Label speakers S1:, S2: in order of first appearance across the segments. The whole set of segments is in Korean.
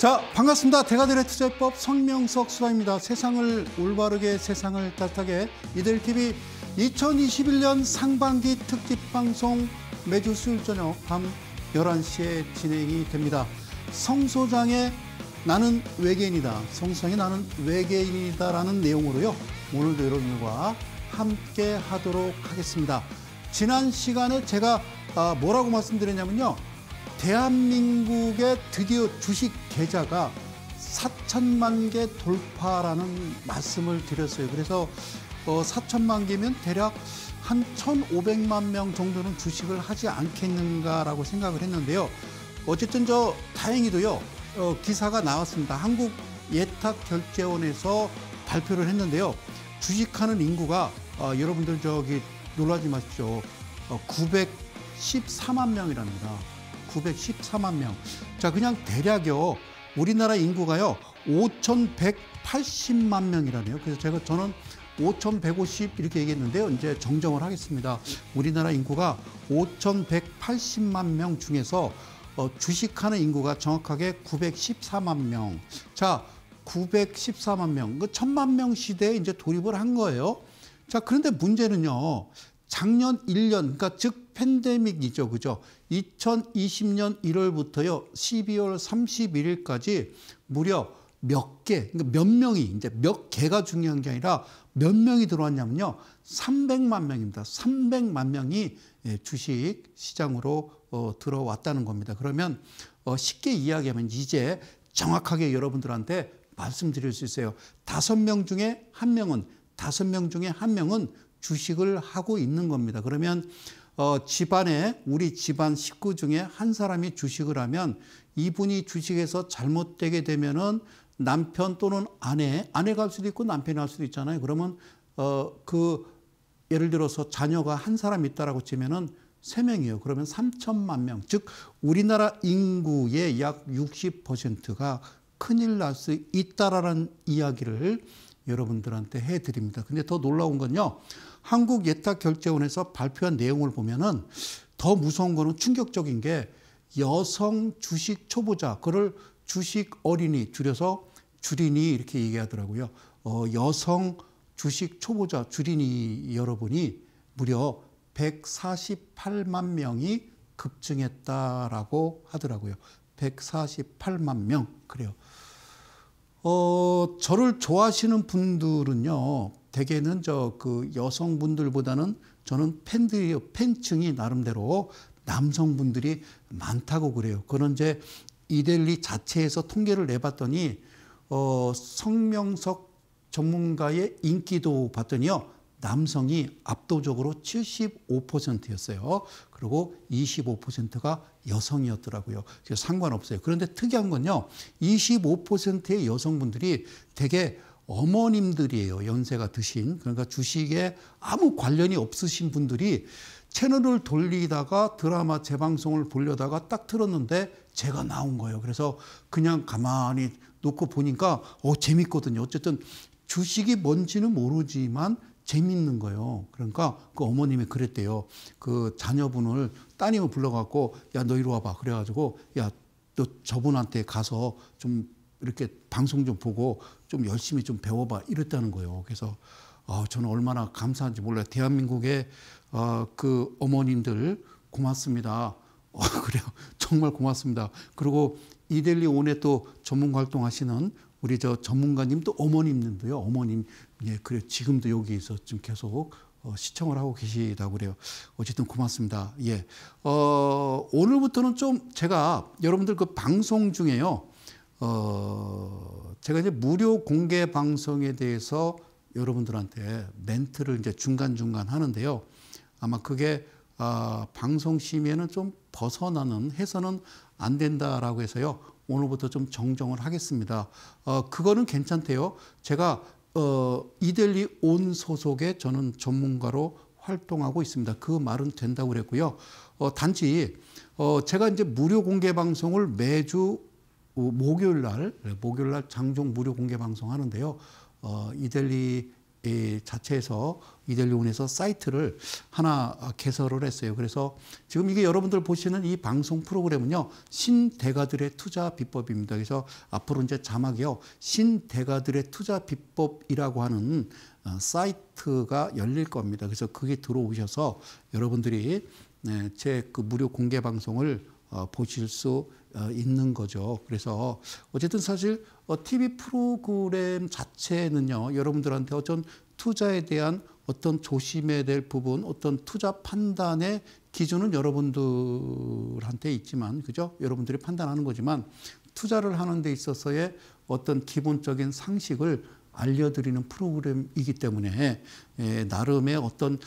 S1: 자, 반갑습니다. 대가들의 투자법 성명석 수사입니다. 세상을 올바르게 세상을 따뜻하게 이들TV 2021년 상반기 특집 방송 매주 수요일 저녁 밤 11시에 진행이 됩니다. 성소장의 나는 외계인이다. 성소장의 나는 외계인이다라는 내용으로요. 오늘도 여러분들과 함께 하도록 하겠습니다. 지난 시간에 제가 아, 뭐라고 말씀드렸냐면요. 대한민국의 드디어 주식 계좌가 4천만 개 돌파라는 말씀을 드렸어요. 그래서 어, 4천만 개면 대략 한 1,500만 명 정도는 주식을 하지 않겠는가라고 생각을 했는데요. 어쨌든 저 다행히도요. 어, 기사가 나왔습니다. 한국 예탁 결제원에서 발표를 했는데요. 주식하는 인구가 어, 여러분들 저기 놀라지 마십시오. 어, 914만 명이랍니다. 914만 명. 자, 그냥 대략요. 우리나라 인구가요. 5,180만 명이라네요. 그래서 제가 저는 5,150 이렇게 얘기했는데요. 이제 정정을 하겠습니다. 우리나라 인구가 5,180만 명 중에서 어, 주식하는 인구가 정확하게 914만 명. 자, 914만 명. 그 천만 명 시대에 이제 돌입을 한 거예요. 자, 그런데 문제는요. 작년 1년, 그러니까 즉 팬데믹이죠. 그죠? 2020년 1월부터요. 12월 31일까지 무려 몇 개, 그러니까 몇 명이 이제 몇 개가 중요한 게 아니라 몇 명이 들어왔냐면요. 300만 명입니다. 300만 명이 예, 주식 시장으로 어, 들어왔다는 겁니다. 그러면 어, 쉽게 이야기하면 이제 정확하게 여러분들한테 말씀드릴 수 있어요. 다섯 명 중에 한 명은 다섯 명 중에 한 명은 주식을 하고 있는 겁니다. 그러면 어, 집안에 우리 집안 식구 중에 한 사람이 주식을 하면 이분이 주식에서 잘못되게 되면은 남편 또는 아내, 아내가 할 수도 있고 남편이 할 수도 있잖아요. 그러면 어, 그 예를 들어서 자녀가 한 사람 있다라고 치면은 세 명이에요. 그러면 3천만 명, 즉 우리나라 인구의 약 60%가 큰일 날 수 있다라는 이야기를 여러분들한테 해 드립니다. 근데 더 놀라운 건요. 한국예탁결제원에서 발표한 내용을 보면은 더 무서운 거는 충격적인 게 여성 주식 초보자, 그를 주식 어린이 줄여서 주린이 이렇게 얘기하더라고요. 어, 여성 주식 초보자 주린이 여러분이 무려 148만 명이 급증했다라고 하더라고요. 148만 명. 그래요. 어, 저를 좋아하시는 분들은요, 대개는 저 그 여성분들보다는 저는 팬들이, 팬층이 나름대로 남성분들이 많다고 그래요. 그런 이제 이델리 자체에서 통계를 내봤더니, 어, 성명석 전문가의 인기도 봤더니요, 남성이 압도적으로 75%였어요. 그리고 25%가 여성이었더라고요. 그래서 상관없어요. 그런데 특이한 건요, 25%의 여성분들이 되게 어머님들이에요. 연세가 드신. 그러니까 주식에 아무 관련이 없으신 분들이 채널을 돌리다가 드라마 재방송을 보려다가 딱 틀었는데 제가 나온 거예요. 그래서 그냥 가만히 놓고 보니까 어, 재밌거든요. 어쨌든 주식이 뭔지는 모르지만 재밌는 거예요. 그러니까 그 어머님이 그랬대요. 그 자녀분을 따님을 불러갖고 야 너 이리 와봐. 그래가지고 야 너 저분한테 가서 좀 이렇게 방송 좀 보고 좀 열심히 좀 배워봐 이랬다는 거예요. 그래서 어, 저는 얼마나 감사한지 몰라요. 대한민국의 어, 그 어머님들 고맙습니다. 어, 그래요. 정말 고맙습니다. 그리고 이델리 온에 또 전문 활동하시는 우리 저 전문가님도 어머님들도요. 어머님 예 그래 지금도 여기서 좀 계속 어, 시청을 하고 계시다고 그래요. 어쨌든 고맙습니다. 예. 어, 오늘부터는 좀 제가 여러분들 그 방송 중에요. 어, 제가 이제 무료 공개 방송에 대해서 여러분들한테 멘트를 이제 중간중간 하는데요. 아마 그게 아, 방송 심의에는 좀 벗어나는 해서는 안 된다라고 해서요. 오늘부터 좀 정정을 하겠습니다. 어, 그거는 괜찮대요. 제가 어, 이델리 온 소속의 저는 전문가로 활동하고 있습니다. 그 말은 된다고 그랬고요. 어, 단지 어, 제가 이제 무료 공개 방송을 매주 어, 목요일 날, 네, 목요일 날 장종 무료 공개 방송 하는데요. 어, 이델리 이 자체에서 이델리온에서 사이트를 하나 개설을 했어요. 그래서 지금 이게 여러분들 보시는 이 방송 프로그램은요, 신대가들의 투자 비법입니다. 그래서 앞으로 이제 자막이요, 신대가들의 투자 비법이라고 하는 어, 사이트가 열릴 겁니다. 그래서 그게 들어오셔서 여러분들이 네, 제그 무료 공개 방송을 어, 보실 수 어, 있는 거죠. 그래서 어쨌든 사실 TV 프로그램 자체는요, 여러분들한테 어떤 투자에 대한 어떤 조심해야 될 부분, 어떤 투자 판단의 기준은 여러분들한테 있지만, 그죠? 여러분들이 판단하는 거지만, 투자를 하는 데 있어서의 어떤 기본적인 상식을 알려드리는 프로그램이기 때문에 예, 나름의 어떤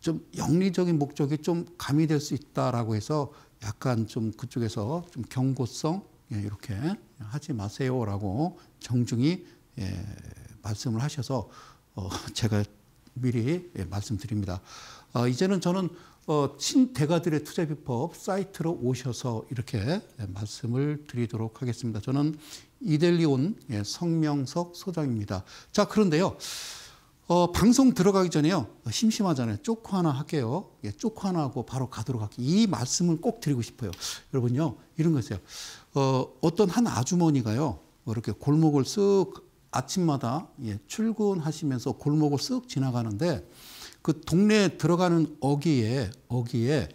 S1: 좀 영리적인 목적이 좀 가미될 수 있다라고 해서 약간 좀 그쪽에서 좀 경고성 예, 이렇게 하지 마세요라고 정중히 예, 말씀을 하셔서 어, 제가 미리 예, 말씀드립니다. 어, 이제는 저는 어, 신대가들의 투자 비법 사이트로 오셔서 이렇게 예, 말씀을 드리도록 하겠습니다. 저는 이델리온 예, 성명석 소장입니다. 자, 그런데요. 어, 방송 들어가기 전에요. 심심하잖아요. 쪼코 하나 할게요. 예, 쪼코 하나 하고 바로 가도록 할게요. 이 말씀을 꼭 드리고 싶어요. 여러분요, 이런 거 있어요 어, 어떤 한 아주머니가요, 뭐 이렇게 골목을 쓱 아침마다 예, 출근하시면서 골목을 쓱 지나가는데 그 동네에 들어가는 어귀에, 어귀에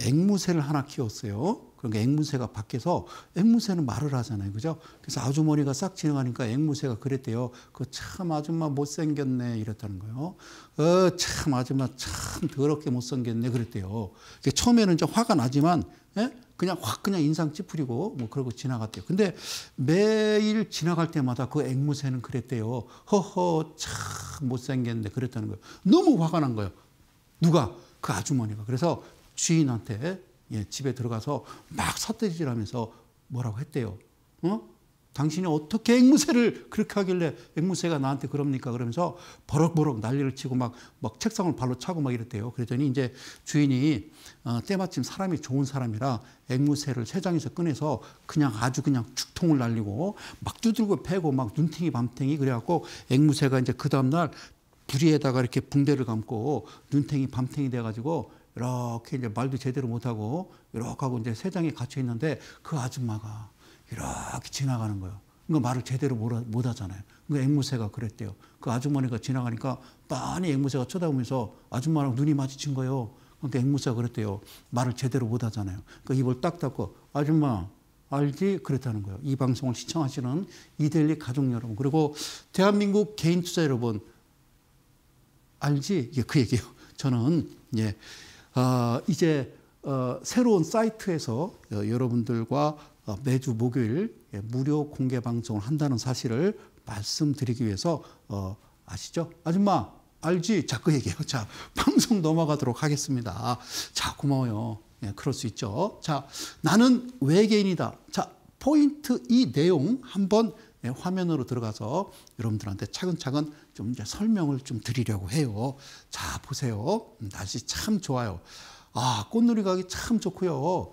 S1: 앵무새를 하나 키웠어요. 그러니까 앵무새가 밖에서 앵무새는 말을 하잖아요. 그죠? 그래서 아주머니가 싹 지나가니까 앵무새가 그랬대요. 그 참 아줌마 못생겼네. 이랬다는 거예요. 어, 참 아줌마 참 더럽게 못생겼네. 그랬대요. 처음에는 이제 화가 나지만, 예? 그냥 확 그냥 인상 찌푸리고 뭐 그러고 지나갔대요. 근데 매일 지나갈 때마다 그 앵무새는 그랬대요. 허허 참 못생겼네. 그랬다는 거예요. 너무 화가 난 거예요. 누가? 그 아주머니가. 그래서 주인한테 예, 집에 들어가서 막 삿대질하면서 뭐라고 했대요. 어? 당신이 어떻게 앵무새를 그렇게 하길래 앵무새가 나한테 그럽니까? 그러면서 버럭버럭 난리를 치고 막, 막 책상을 발로 차고 막 이랬대요. 그랬더니 이제 주인이 어, 때마침 사람이 좋은 사람이라 앵무새를 새장에서 꺼내서 그냥 아주 그냥 죽통을 날리고 막 두들고 패고 막 눈탱이 밤탱이 그래갖고 앵무새가 이제 그 다음날 부리에다가 이렇게 붕대를 감고 눈탱이 밤탱이 돼가지고 이렇게 이제 말도 제대로 못하고 이렇게 하고 이제 세장에 갇혀 있는데 그 아줌마가 이렇게 지나가는 거예요. 그 말을 제대로 못 하잖아요. 그 앵무새가 그랬대요. 그 아주머니가 지나가니까 빤히 앵무새가 쳐다보면서 아줌마랑 눈이 마주친 거예요. 근데 앵무새가 그랬대요. 말을 제대로 못 하잖아요. 그 입을 딱 닫고 아줌마 알지? 그랬다는 거예요. 이 방송을 시청하시는 이델리 가족 여러분 그리고 대한민국 개인 투자 여러분 알지? 이게 그 얘기예요. 저는 예. 어, 이제 어, 새로운 사이트에서 어, 여러분들과 어, 매주 목요일 예, 무료 공개 방송을 한다는 사실을 말씀드리기 위해서 어, 아시죠? 아줌마 알지? 자꾸 얘기해요. 자 방송 넘어가도록 하겠습니다. 자 고마워요. 예, 그럴 수 있죠. 자 나는 외계인이다. 자 포인트 이 내용 한번 예, 화면으로 들어가서 여러분들한테 차근차근 좀 이제 설명을 좀 드리려고 해요. 자, 보세요. 날씨 참 좋아요. 아, 꽃놀이 가기 참 좋고요.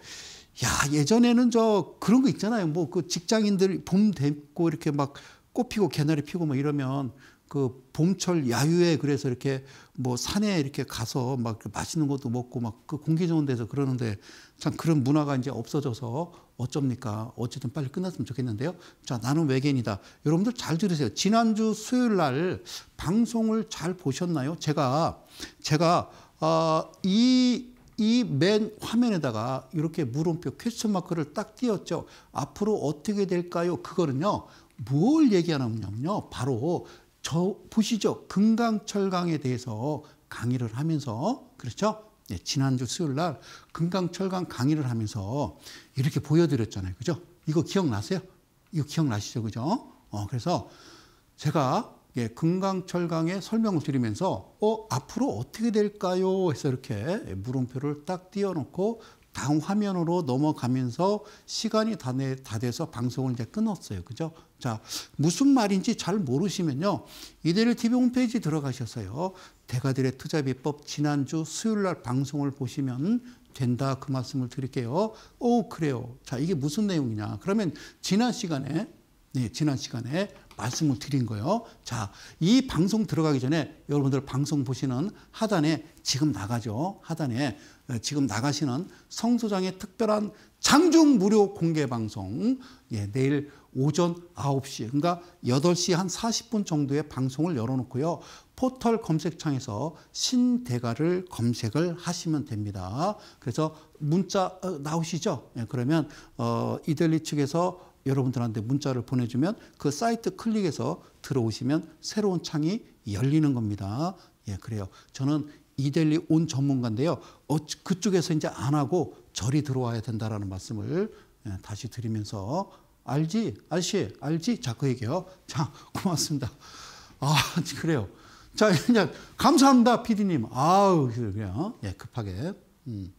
S1: 야, 예전에는 저 그런 거 있잖아요. 뭐 그 직장인들 봄 됐고 이렇게 막 꽃 피고 개나리 피고 막 이러면 그 봄철 야유에 그래서 이렇게 뭐 산에 이렇게 가서 막 맛있는 것도 먹고 막 그 공기 좋은 데서 그러는데 참 그런 문화가 이제 없어져서 어쩝니까? 어쨌든 빨리 끝났으면 좋겠는데요. 자, 나는 외계인이다. 여러분들 잘 들으세요. 지난주 수요일 날 방송을 잘 보셨나요? 제가 제가 어, 이 이 맨 화면에다가 이렇게 물음표 퀘스천 마크를 딱 띄었죠. 앞으로 어떻게 될까요? 그거는요. 뭘 얘기하냐면요. 바로 저 보시죠. 금강철강에 대해서 강의를 하면서 그렇죠? 네, 지난주 수요일 날 금강 철강 강의를 하면서 이렇게 보여드렸잖아요. 그죠? 이거 기억나세요? 이거 기억나시죠? 그죠? 어, 그래서 제가 예, 금강 철강의 설명을 드리면서 어, 앞으로 어떻게 될까요? 해서 이렇게 물음표를 딱 띄워놓고 다음 화면으로 넘어가면서 시간이 다, 내, 다 돼서 방송을 이제 끊었어요. 그죠? 자, 무슨 말인지 잘 모르시면요. 이대리 TV 홈페이지 들어가셔서요. 대가들의 투자 비법 지난주 수요일 날 방송을 보시면 된다. 그 말씀을 드릴게요. 오, 그래요. 자, 이게 무슨 내용이냐. 그러면 지난 시간에, 네, 지난 시간에 말씀을 드린 거예요. 자, 이 방송 들어가기 전에 여러분들 방송 보시는 하단에 지금 나가죠. 하단에 어, 지금 나가시는 성소장의 특별한 장중 무료 공개 방송. 예, 내일 오전 9시, 그러니까 8시 한 40분 정도의 방송을 열어놓고요. 포털 검색창에서 신대가를 검색을 하시면 됩니다. 그래서 문자 어, 나오시죠? 예, 그러면 어, 이델리 측에서 여러분들한테 문자를 보내주면 그 사이트 클릭해서 들어오시면 새로운 창이 열리는 겁니다. 예, 그래요. 저는 이델리 온 전문가인데요. 어, 그쪽에서 이제 안 하고 절이 들어와야 된다라는 말씀을 예, 다시 드리면서 알지? 알씨? 알지? 자, 그 얘기요. 자, 고맙습니다. 아, 그래요. 자, 이제 감사합니다, 피디님. 아우, 그냥 예, 급하게. 음.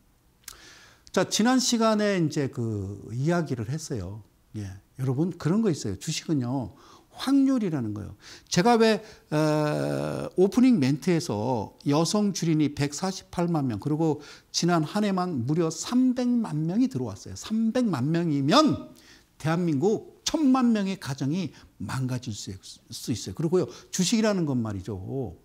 S1: 자, 지난 시간에 이제 그 이야기를 했어요. 예, 여러분 그런 거 있어요. 주식은요. 확률이라는 거예요. 제가 왜 에, 오프닝 멘트에서 여성 주린이 148만 명 그리고 지난 한 해만 무려 300만 명이 들어왔어요. 300만 명이면 대한민국 천만 명의 가정이 망가질 수 있어요. 그리고요 주식이라는 건 말이죠.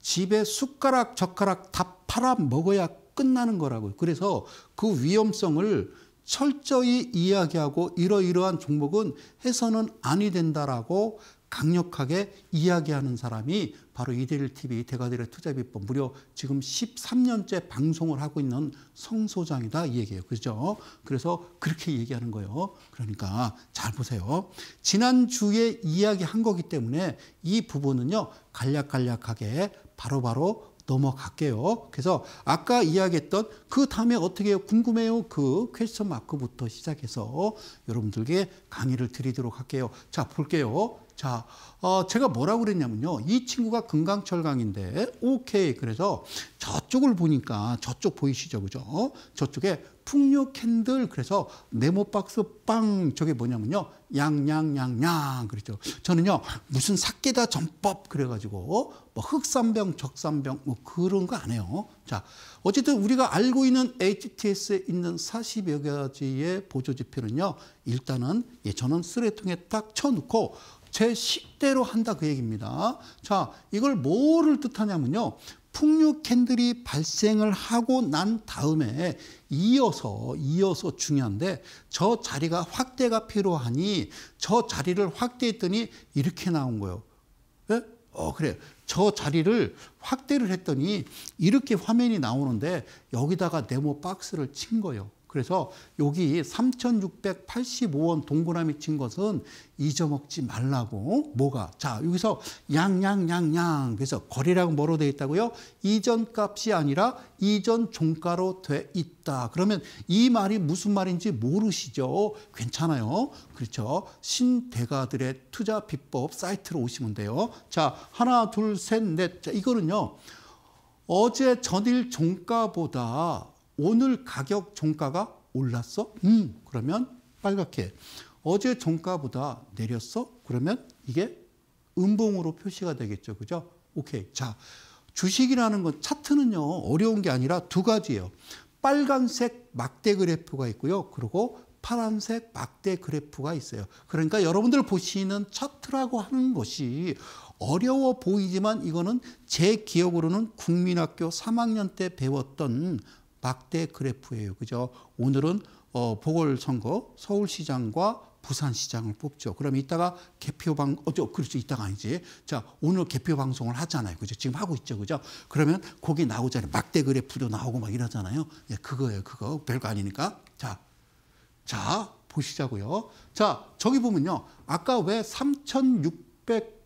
S1: 집에 숟가락 젓가락 다 팔아 먹어야 끝나는 거라고요. 그래서 그 위험성을 철저히 이야기하고 이러이러한 종목은 해서는 아니 된다라고 강력하게 이야기하는 사람이 바로 이데일 TV 대가들의 투자비법 무려 지금 13년째 방송을 하고 있는 성 소장이다 이 얘기예요. 그죠? 그래서 그렇게 얘기하는 거예요. 그러니까 잘 보세요. 지난주에 이야기한 거기 때문에 이 부분은요. 간략간략하게 바로바로 넘어갈게요. 그래서 아까 이야기했던 그 다음에 어떻게 해요? 궁금해요? 그 퀘스천 마크부터 시작해서 여러분들께 강의를 드리도록 할게요. 자, 볼게요. 자, 어, 제가 뭐라고 그랬냐면요. 이 친구가 금강철강인데, 오케이. 그래서 저쪽을 보니까 저쪽 보이시죠? 그죠? 저쪽에 풍류 캔들. 그래서 네모박스 빵. 저게 뭐냐면요. 양양양양. 그렇죠. 저는요. 무슨 사케다 전법. 그래가지고 뭐 흑산병, 적산병 뭐 그런 거 안 해요. 자, 어쨌든 우리가 알고 있는 HTS에 있는 40여 가지의 보조 지표는요. 일단은 예, 저는 쓰레통에 딱 쳐놓고 제 식대로 한다 그 얘기입니다. 자, 이걸 뭐를 뜻하냐면요. 풍류 캔들이 발생을 하고 난 다음에 이어서 이어서 중요한데 저 자리가 확대가 필요하니 저 자리를 확대했더니 이렇게 나온 거예요. 네? 어 그래 저 자리를 확대를 했더니 이렇게 화면이 나오는데 여기다가 네모 박스를 친 거예요. 그래서 여기 3,685원 동그라미 친 것은 잊어먹지 말라고 뭐가 자 여기서 양양양양 그래서 거래량 뭐로 돼 있다고요? 이전 값이 아니라 이전 종가로 돼 있다. 그러면 이 말이 무슨 말인지 모르시죠? 괜찮아요. 그렇죠? 신대가들의 투자 비법 사이트로 오시면 돼요. 자 하나 둘 셋 넷. 자 이거는요. 어제 전일 종가보다 오늘 가격 종가가 올랐어? 음, 그러면 빨갛게. 어제 종가보다 내렸어? 그러면 이게 음봉으로 표시가 되겠죠. 그죠? 오케이. 자, 주식이라는 건 차트는요, 어려운 게 아니라 두 가지예요. 빨간색 막대 그래프가 있고요. 그리고 파란색 막대 그래프가 있어요. 그러니까 여러분들 보시는 차트라고 하는 것이 어려워 보이지만 이거는 제 기억으로는 국민학교 3학년 때 배웠던 막대 그래프예요. 그죠? 오늘은 어, 보궐선거 서울시장과 부산시장을 뽑죠. 그럼 이따가 개표 방, 어저, 그렇죠. 이따가 아니지. 자, 오늘 개표 방송을 하잖아요. 그죠? 지금 하고 있죠. 그죠? 그러면 거기 나오잖아요. 막대 그래프도 나오고 막 이러잖아요. 예, 그거예요. 그거. 별거 아니니까. 자, 자, 보시자고요. 자, 저기 보면요. 아까 왜 3,600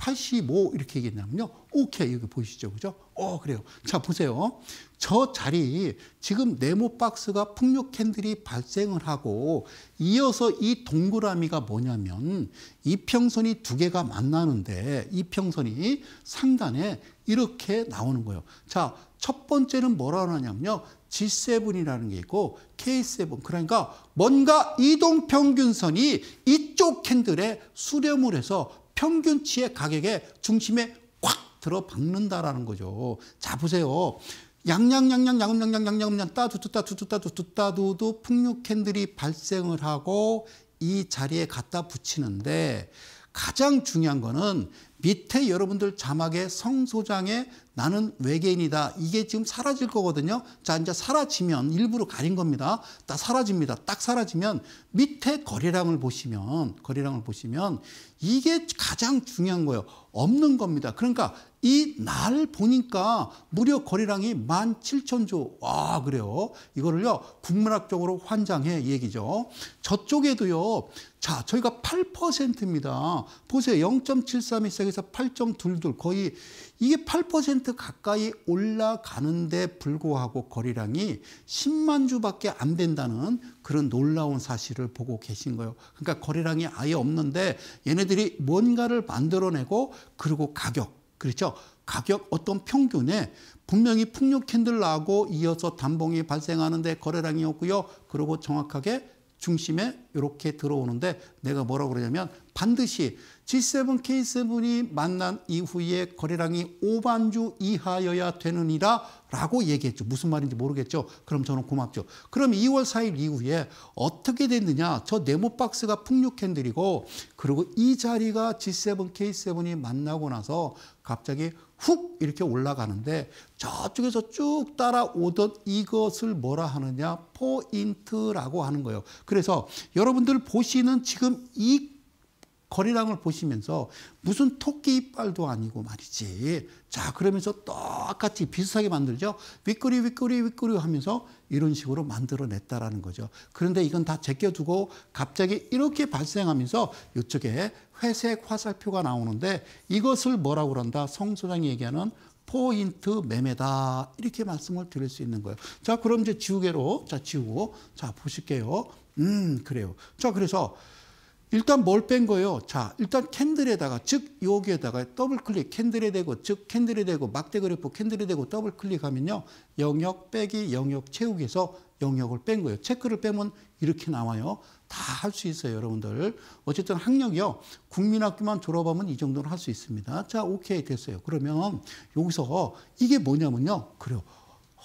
S1: 85 이렇게 얘기했냐면요. 오케이 여기 보이시죠, 그죠? 어 그래요. 자 보세요. 저 자리 지금 네모 박스가 풍력 캔들이 발생을 하고 이어서 이 동그라미가 뭐냐면 이평선이 두 개가 만나는데 이평선이 상단에 이렇게 나오는 거예요. 자, 첫 번째는 뭐라 하냐면요. G7이라는 게 있고 K7 그러니까 뭔가 이동 평균선이 이쪽 캔들에 수렴을 해서 평균치의 가격에 중심에 꽉 들어박는다라는 거죠. 자 보세요. 양양양양 양음양양 양양양 따두뚜 따두뚜 따두뚜 따두도 풍류 캔들이 발생을 하고 이 자리에 갖다 붙이는데 가장 중요한 거는 밑에 여러분들 자막에 성소장에 나는 외계인이다. 이게 지금 사라질 거거든요. 자, 이제 사라지면 일부러 가린 겁니다. 딱 사라집니다. 딱 사라지면 밑에 거래량을 보시면, 거래량을 보시면 이게 가장 중요한 거예요. 없는 겁니다. 그러니까 이 날 보니까 무려 거래량이 17,000조. 와, 그래요. 이거를요, 국문학적으로 환장해 얘기죠. 저쪽에도요, 자, 저희가 8%입니다. 보세요. 0.73이 시작해서 8.22 거의 이게 8% 가까이 올라가는데 불구하고 거래량이 10만 주밖에 안 된다는 그런 놀라운 사실을 보고 계신 거예요. 그러니까 거래량이 아예 없는데 얘네들이 뭔가를 만들어내고 그리고 가격 그렇죠. 가격 어떤 평균에 분명히 풍력 캔들 나고 이어서 단봉이 발생하는데 거래량이 없고요. 그리고 정확하게 중심에 이렇게 들어오는데 내가 뭐라고 그러냐면 반드시 G7, K7이 만난 이후에 거래량이 5만주 이하여야 되느니라 라고 얘기했죠. 무슨 말인지 모르겠죠. 그럼 저는 고맙죠. 그럼 2월 4일 이후에 어떻게 됐느냐. 저 네모 박스가 풍류 캔들이고 그리고 이 자리가 G7, K7이 만나고 나서 갑자기 훅 이렇게 올라가는데 저쪽에서 쭉 따라오던 이것을 뭐라 하느냐 포인트라고 하는 거예요. 그래서 여러분들 보시는 지금 이 거리량을 보시면서 무슨 토끼 이빨도 아니고 말이지. 자, 그러면서 똑같이 비슷하게 만들죠. 윗꼬리, 윗꼬리, 윗꼬리 하면서 이런 식으로 만들어냈다라는 거죠. 그런데 이건 다 제껴두고 갑자기 이렇게 발생하면서 이쪽에 회색 화살표가 나오는데 이것을 뭐라고 그런다? 성 소장이 얘기하는 포인트 매매다. 이렇게 말씀을 드릴 수 있는 거예요. 자, 그럼 이제 지우개로, 자, 지우고, 자, 보실게요. 음, 그래요. 자, 그래서 일단 뭘 뺀 거예요? 자, 일단 캔들에다가, 즉, 여기에다가 더블 클릭, 캔들에 대고, 즉, 캔들에 대고, 막대 그래프 캔들에 대고 더블 클릭하면요. 영역 빼기 영역 채우기에서 영역을 뺀 거예요. 체크를 빼면 이렇게 나와요. 다 할 수 있어요, 여러분들. 어쨌든 학력이요. 국민학교만 졸업하면 이 정도는 할 수 있습니다. 자, 오케이 됐어요. 그러면 여기서 이게 뭐냐면요. 그래요.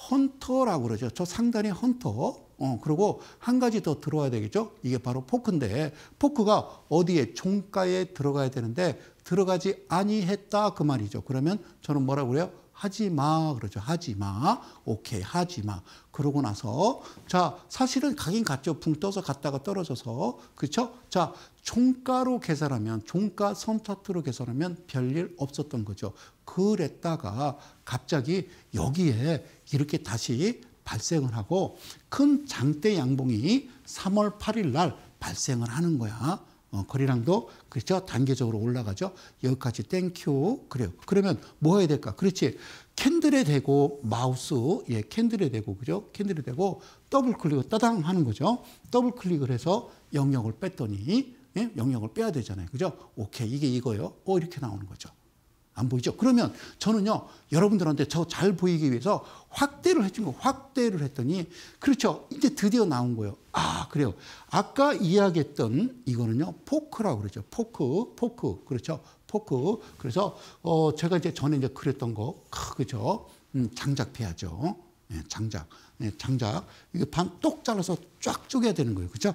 S1: 헌터라고 그러죠. 저 상단이 헌터. 어, 그리고 한 가지 더 들어와야 되겠죠? 이게 바로 포크인데, 포크가 어디에? 종가에 들어가야 되는데, 들어가지 아니했다. 그 말이죠. 그러면 저는 뭐라고 그래요? 하지 마. 그러죠. 하지 마. 오케이. 하지 마. 그러고 나서, 자, 사실은 가긴 갔죠. 붕 떠서 갔다가 떨어져서. 그렇죠? 자, 종가로 계산하면, 종가 선 차트로 계산하면 별일 없었던 거죠. 그랬다가 갑자기 여기에 이렇게 다시 발생을 하고 큰 장대 양봉이 3월 8일 날 발생을 하는 거야. 어, 거래량도 그렇죠. 단계적으로 올라가죠. 여기까지 thank you. 그래요. 그러면 뭐 해야 될까? 그렇지. 캔들에 대고 마우스, 예, 캔들에 대고 그죠? 캔들에 대고 더블 클릭을 따당 하는 거죠. 더블 클릭을 해서 영역을 뺐더니 예? 영역을 빼야 되잖아요. 그죠? 오케이. 이게 이거예요. 어, 이렇게 나오는 거죠. 안 보이죠? 그러면 저는요, 여러분들한테 저 잘 보이기 위해서 확대를 해준 거, 확대를 했더니, 그렇죠. 이제 드디어 나온 거예요. 아, 그래요. 아까 이야기했던 이거는요, 포크라고 그러죠. 포크, 포크. 그렇죠. 포크. 그래서, 어, 제가 이제 전에 이제 그랬던 거, 그죠. 음, 장작 패야죠. 네, 장작. 네, 장작. 이게 반 똑 잘라서 쫙 쪼개야 되는 거예요. 그죠?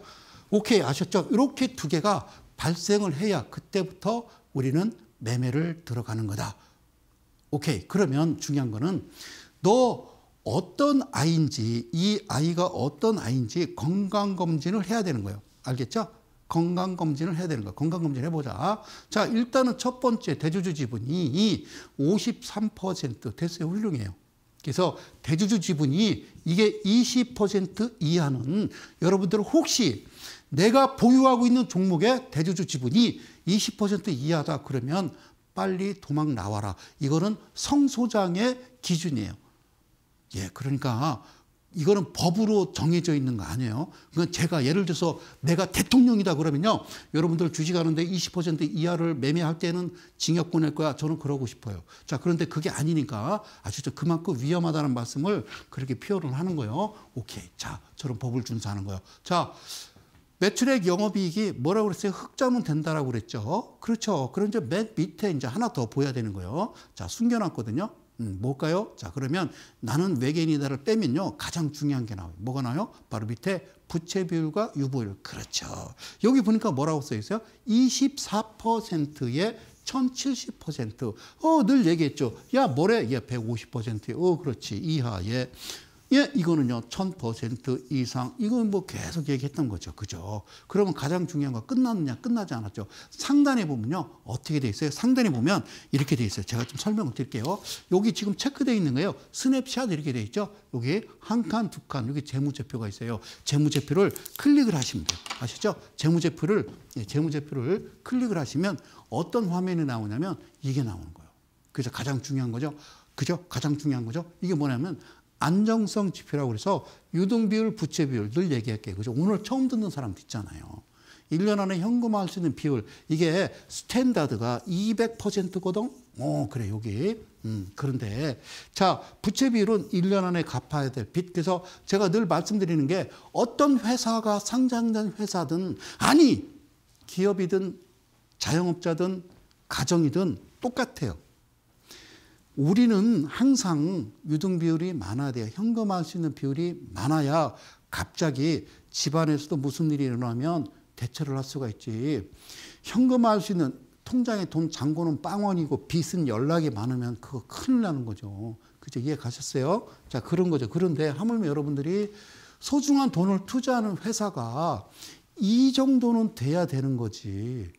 S1: 오케이. 아셨죠? 이렇게 두 개가 발생을 해야 그때부터 우리는 매매를 들어가는 거다. 오케이. 그러면 중요한 거는 너 어떤 아이인지 이 아이가 어떤 아이인지 건강검진을 해야 되는 거예요. 알겠죠? 건강검진을 해야 되는 거야. 건강검진 해보자. 자, 일단은 첫 번째 대주주 지분이 53% 됐어요. 훌륭해요. 그래서 대주주 지분이 이게 20% 이하는 여러분들 혹시 내가 보유하고 있는 종목의 대주주 지분이 20% 이하다 그러면 빨리 도망 나와라. 이거는 성소장의 기준이에요. 예, 그러니까 이거는 법으로 정해져 있는 거 아니에요. 그건 제가 예를 들어서 내가 대통령이다 그러면요. 여러분들 주식하는데 20% 이하를 매매할 때는 징역 보낼 거야. 저는 그러고 싶어요. 자, 그런데 그게 아니니까 아시죠? 그만큼 위험하다는 말씀을 그렇게 표현을 하는 거예요. 오케이. 자, 저런 법을 준수하는 거예요. 자, 매출액 영업이익이 뭐라고 그랬어요? 흑자면 된다라고 그랬죠. 그렇죠. 그럼 이제 맨 밑에 이제 하나 더 보여야 되는 거예요. 자, 숨겨놨거든요. 음, 뭘까요? 자, 그러면 나는 외계인이다를 빼면요. 가장 중요한 게 나와요. 뭐가 나와요? 바로 밑에 부채 비율과 유보율. 그렇죠. 여기 보니까 뭐라고 써 있어요? 24%에 1070%. 어, 늘 얘기했죠. 야, 뭐래? 예, 150%. 어, 그렇지. 이하에. 예, 이거는요, 1000% 이상. 이건 뭐 계속 얘기했던 거죠. 그죠? 그러면 가장 중요한 거 끝났느냐? 끝나지 않았죠. 상단에 보면요, 어떻게 돼 있어요? 상단에 보면 이렇게 돼 있어요. 제가 좀 설명을 드릴게요. 여기 지금 체크되어 있는 거예요. 스냅샷 이렇게 돼 있죠? 여기 한 칸, 두 칸, 여기 재무제표가 있어요. 재무제표를 클릭을 하시면 돼요. 아시죠? 재무제표를, 예, 재무제표를 클릭을 하시면 어떤 화면이 나오냐면 이게 나오는 거예요. 그래서 가장 중요한 거죠. 그죠? 가장 중요한 거죠. 이게 뭐냐면 안정성 지표라고 그래서 유동 비율, 부채 비율 늘 얘기할게요. 그죠? 오늘 처음 듣는 사람도 있잖아요. 1년 안에 현금화할 수 있는 비율 이게 standard가 200%거든. 어 그래 여기. 음, 그런데 자 부채 비율은 1년 안에 갚아야 될 빚. 그래서 제가 늘 말씀드리는 게 어떤 회사가 상장된 회사든 아니 기업이든 자영업자든 가정이든 똑같아요. 우리는 항상 유동 비율이 많아야 돼요. 현금화할 수 있는 비율이 많아야 갑자기 집안에서도 무슨 일이 일어나면 대처를 할 수가 있지. 현금화할 수 있는 통장에 돈 잔고는 빵원이고 빚은 연락이 많으면 그거 큰일 나는 거죠. 그죠? 이해 가셨어요? 자, 그런 거죠. 그런데 하물며 여러분들이 소중한 돈을 투자하는 회사가 이 정도는 돼야 되는 거지.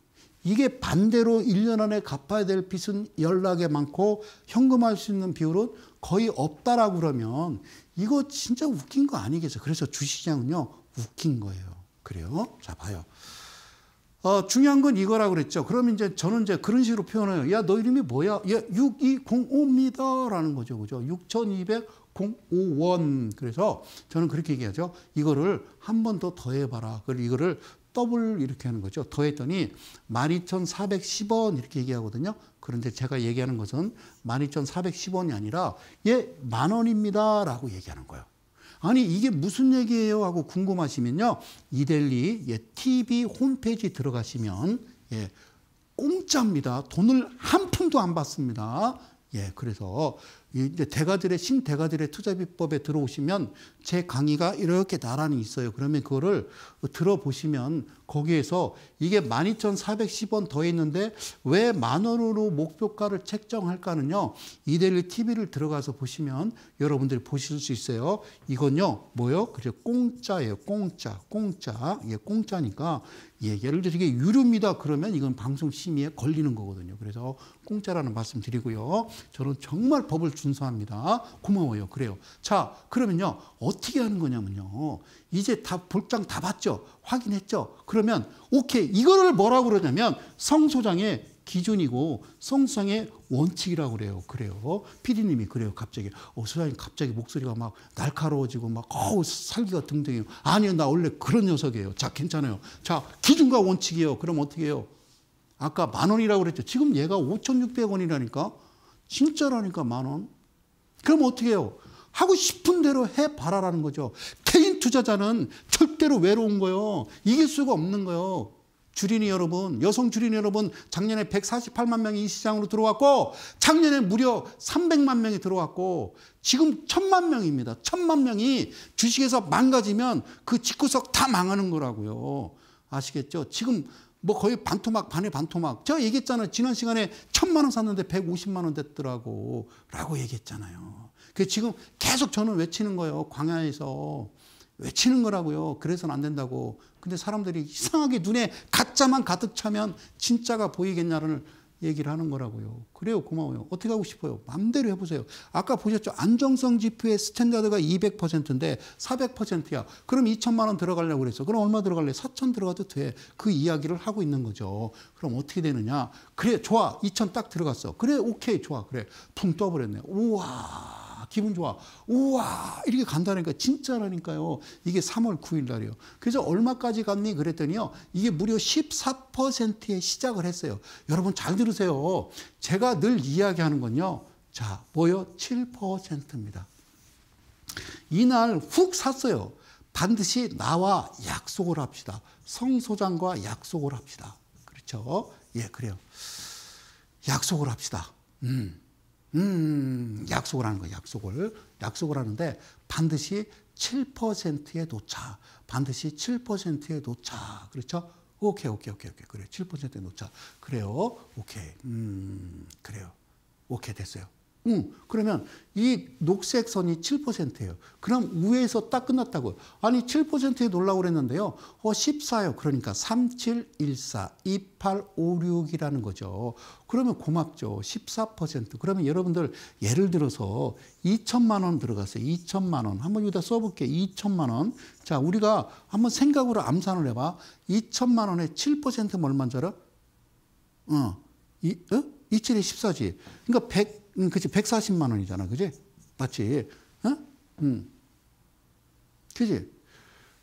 S1: 이게 반대로 1년 안에 갚아야 될 빚은 연락에 많고 현금할 수 있는 비율은 거의 없다라고 그러면 이거 진짜 웃긴 거 아니겠어요? 그래서 주시장은요, 웃긴 거예요. 그래요? 자, 봐요. 어, 중요한 건 이거라고 그랬죠. 그러면 이제 저는 이제 그런 식으로 표현해요. 야, 너 이름이 뭐야? 야, 6205입니다. 라는 거죠. 그죠? 6205원. 그래서 저는 그렇게 얘기하죠. 이거를 한 번 더 더해봐라. 그리고 이거를 더블 이렇게 하는 거죠. 더했더니 12,410원 이렇게 얘기하거든요. 그런데 제가 얘기하는 것은 12,410원이 아니라 예, 만 원입니다. 라고 얘기하는 거예요. 아니, 이게 무슨 얘기예요? 하고 궁금하시면요. 이델리 예, TV 홈페이지 들어가시면 예, 공짜입니다. 돈을 한 푼도 안 받습니다. 예, 그래서 이제 대가들의 신대가들의 투자 비법에 들어오시면 제 강의가 이렇게 나란히 있어요. 그러면 그거를 들어보시면 거기에서 이게 12,410원 더 있는데 왜 만 원으로 목표가를 책정할까는요. 이데일리 TV를 들어가서 보시면 여러분들이 보실 수 있어요. 이건요. 뭐요? 그래 공짜예요. 공짜. 공짜. 예, 공짜니까 예, 예를 들어 이게 유료입니다. 그러면 이건 방송 심의에 걸리는 거거든요. 그래서 공짜라는 말씀 드리고요. 저는 정말 법을 준수합니다. 고마워요. 그래요. 자, 그러면요. 어떻게 하는 거냐면요. 이제 다 볼장 다 봤죠? 확인했죠? 그러면 오케이. 이거를 뭐라고 그러냐면 성소장의 기준이고 성상의 원칙이라고 그래요. 그래요. 피디님이 그래요. 갑자기. 어, 소장님 갑자기 목소리가 막 날카로워지고 막 어우 살기가 등등해요. 아니요. 나 원래 그런 녀석이에요. 자, 괜찮아요. 자, 기준과 원칙이에요. 그럼 어떻게 해요? 아까 만 원이라고 그랬죠. 지금 얘가 5,600원이라니까. 진짜라니까 만 원. 그럼 어떻게 해요? 하고 싶은 대로 해봐라라는 거죠. 개인 투자자는 절대로 외로운 거요. 이길 수가 없는 거요. 주린이 여러분, 여성 주린이 여러분, 작년에 148만 명이 이 시장으로 들어왔고, 작년에 무려 300만 명이 들어왔고, 지금 1000만 명입니다. 1000만 명이 주식에서 망가지면 그 집구석 다 망하는 거라고요. 아시겠죠? 지금 뭐 거의 반토막 반에 반토막. 제가 얘기했잖아요. 지난 시간에 천만 원 샀는데 150만 원 됐더라고. 라고 얘기했잖아요. 그 지금 계속 저는 외치는 거예요. 광야에서. 외치는 거라고요. 그래서는 안 된다고. 근데 사람들이 이상하게 눈에 가짜만 가득 차면 진짜가 보이겠냐를 얘기를 하는 거라고요. 그래요. 고마워요. 어떻게 하고 싶어요? 마음대로 해보세요. 아까 보셨죠? 안정성 지표의 standard가 200%인데 400%야. 그럼 2천만 원 들어가려고 그랬어. 그럼 얼마 들어갈래? 4천 들어가도 돼. 그 이야기를 하고 있는 거죠. 그럼 어떻게 되느냐? 그래, 좋아. 2천 딱 들어갔어. 그래, 오케이, 좋아. 그래. 붕 떠버렸네. 우와. 기분 좋아. 우와, 이렇게 간다니까 진짜라니까요. 이게 3월 9일 날이요. 그래서 얼마까지 갔니? 그랬더니요. 이게 무려 14%에 시작을 했어요. 여러분 잘 들으세요. 제가 늘 이야기하는 건요. 자, 뭐요? 7%입니다. 이날 훅 샀어요. 반드시 나와 약속을 합시다. 성소장과 약속을 합시다. 그렇죠? 예, 그래요. 약속을 합시다. 음. 음, 약속을 하는 거예요. 약속을. 약속을 하는데 반드시 7%에 놓자. 반드시 7%에 놓자. 그렇죠? 오케이, 오케이, 오케이, 오케이. 그래. 7%에 놓자. 그래요. 오케이. 음, 그래요. 오케이, 됐어요. 응, 그러면 이 녹색 선이 7%예요. 그럼 우에서 딱 끝났다고. 아니, 7%에 놀라고 그랬는데요. 어, 14요. 그러니까 3714, 2856이라는 거죠. 그러면 고맙죠. 14%. 그러면 여러분들 예를 들어서 2천만 원 들어갔어요. 2천만 원. 한번 여기다 써 볼게요. 2천만 원. 자, 우리가 한번 생각으로 암산을 해 봐. 2천만 원에 7%면 얼마인 줄 알아? 어, 이, 어? 27에 14지. 그러니까 100, 음, 그치. 140만 원이잖아. 그지? 맞지? 어? 음. 그지?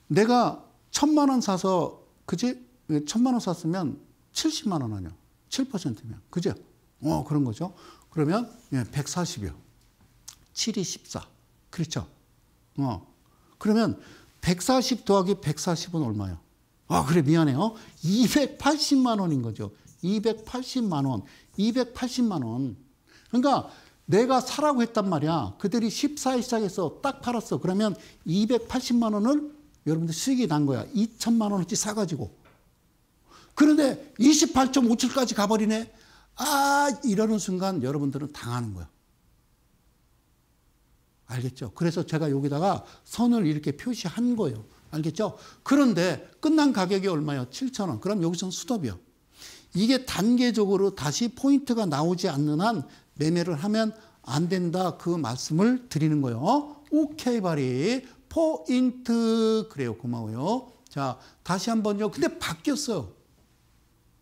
S1: 내가 천만 원 사서, 그지? 천만 원 샀으면 70만 원 아니야. 7%면. 그죠? 어, 그런 거죠. 그러면, 예, 140이요. 7이 14. 그렇죠? 어. 그러면 140 더하기 140은 얼마요? 아, 그래, 미안해요. 280만 원인 거죠. 280만 원. 280만 원. 그러니까 내가 사라고 했단 말이야. 그들이 14일 시작해서 딱 팔았어. 그러면 280만 원을 여러분들 수익이 난 거야. 2천만 원어치 사가지고. 그런데 28.57까지 가버리네. 아, 이러는 순간 여러분들은 당하는 거야. 알겠죠? 그래서 제가 여기다가 선을 이렇게 표시한 거예요. 알겠죠? 그런데 끝난 가격이 얼마요? 7,000원. 그럼 여기서는 수톱이요. 이게 단계적으로 다시 포인트가 나오지 않는 한 매매를 하면 안 된다. 그 말씀을 드리는 거예요. 오케이, 바리. 포인트. 그래요. 고마워요. 자, 다시 한 번요. 근데 바뀌었어요.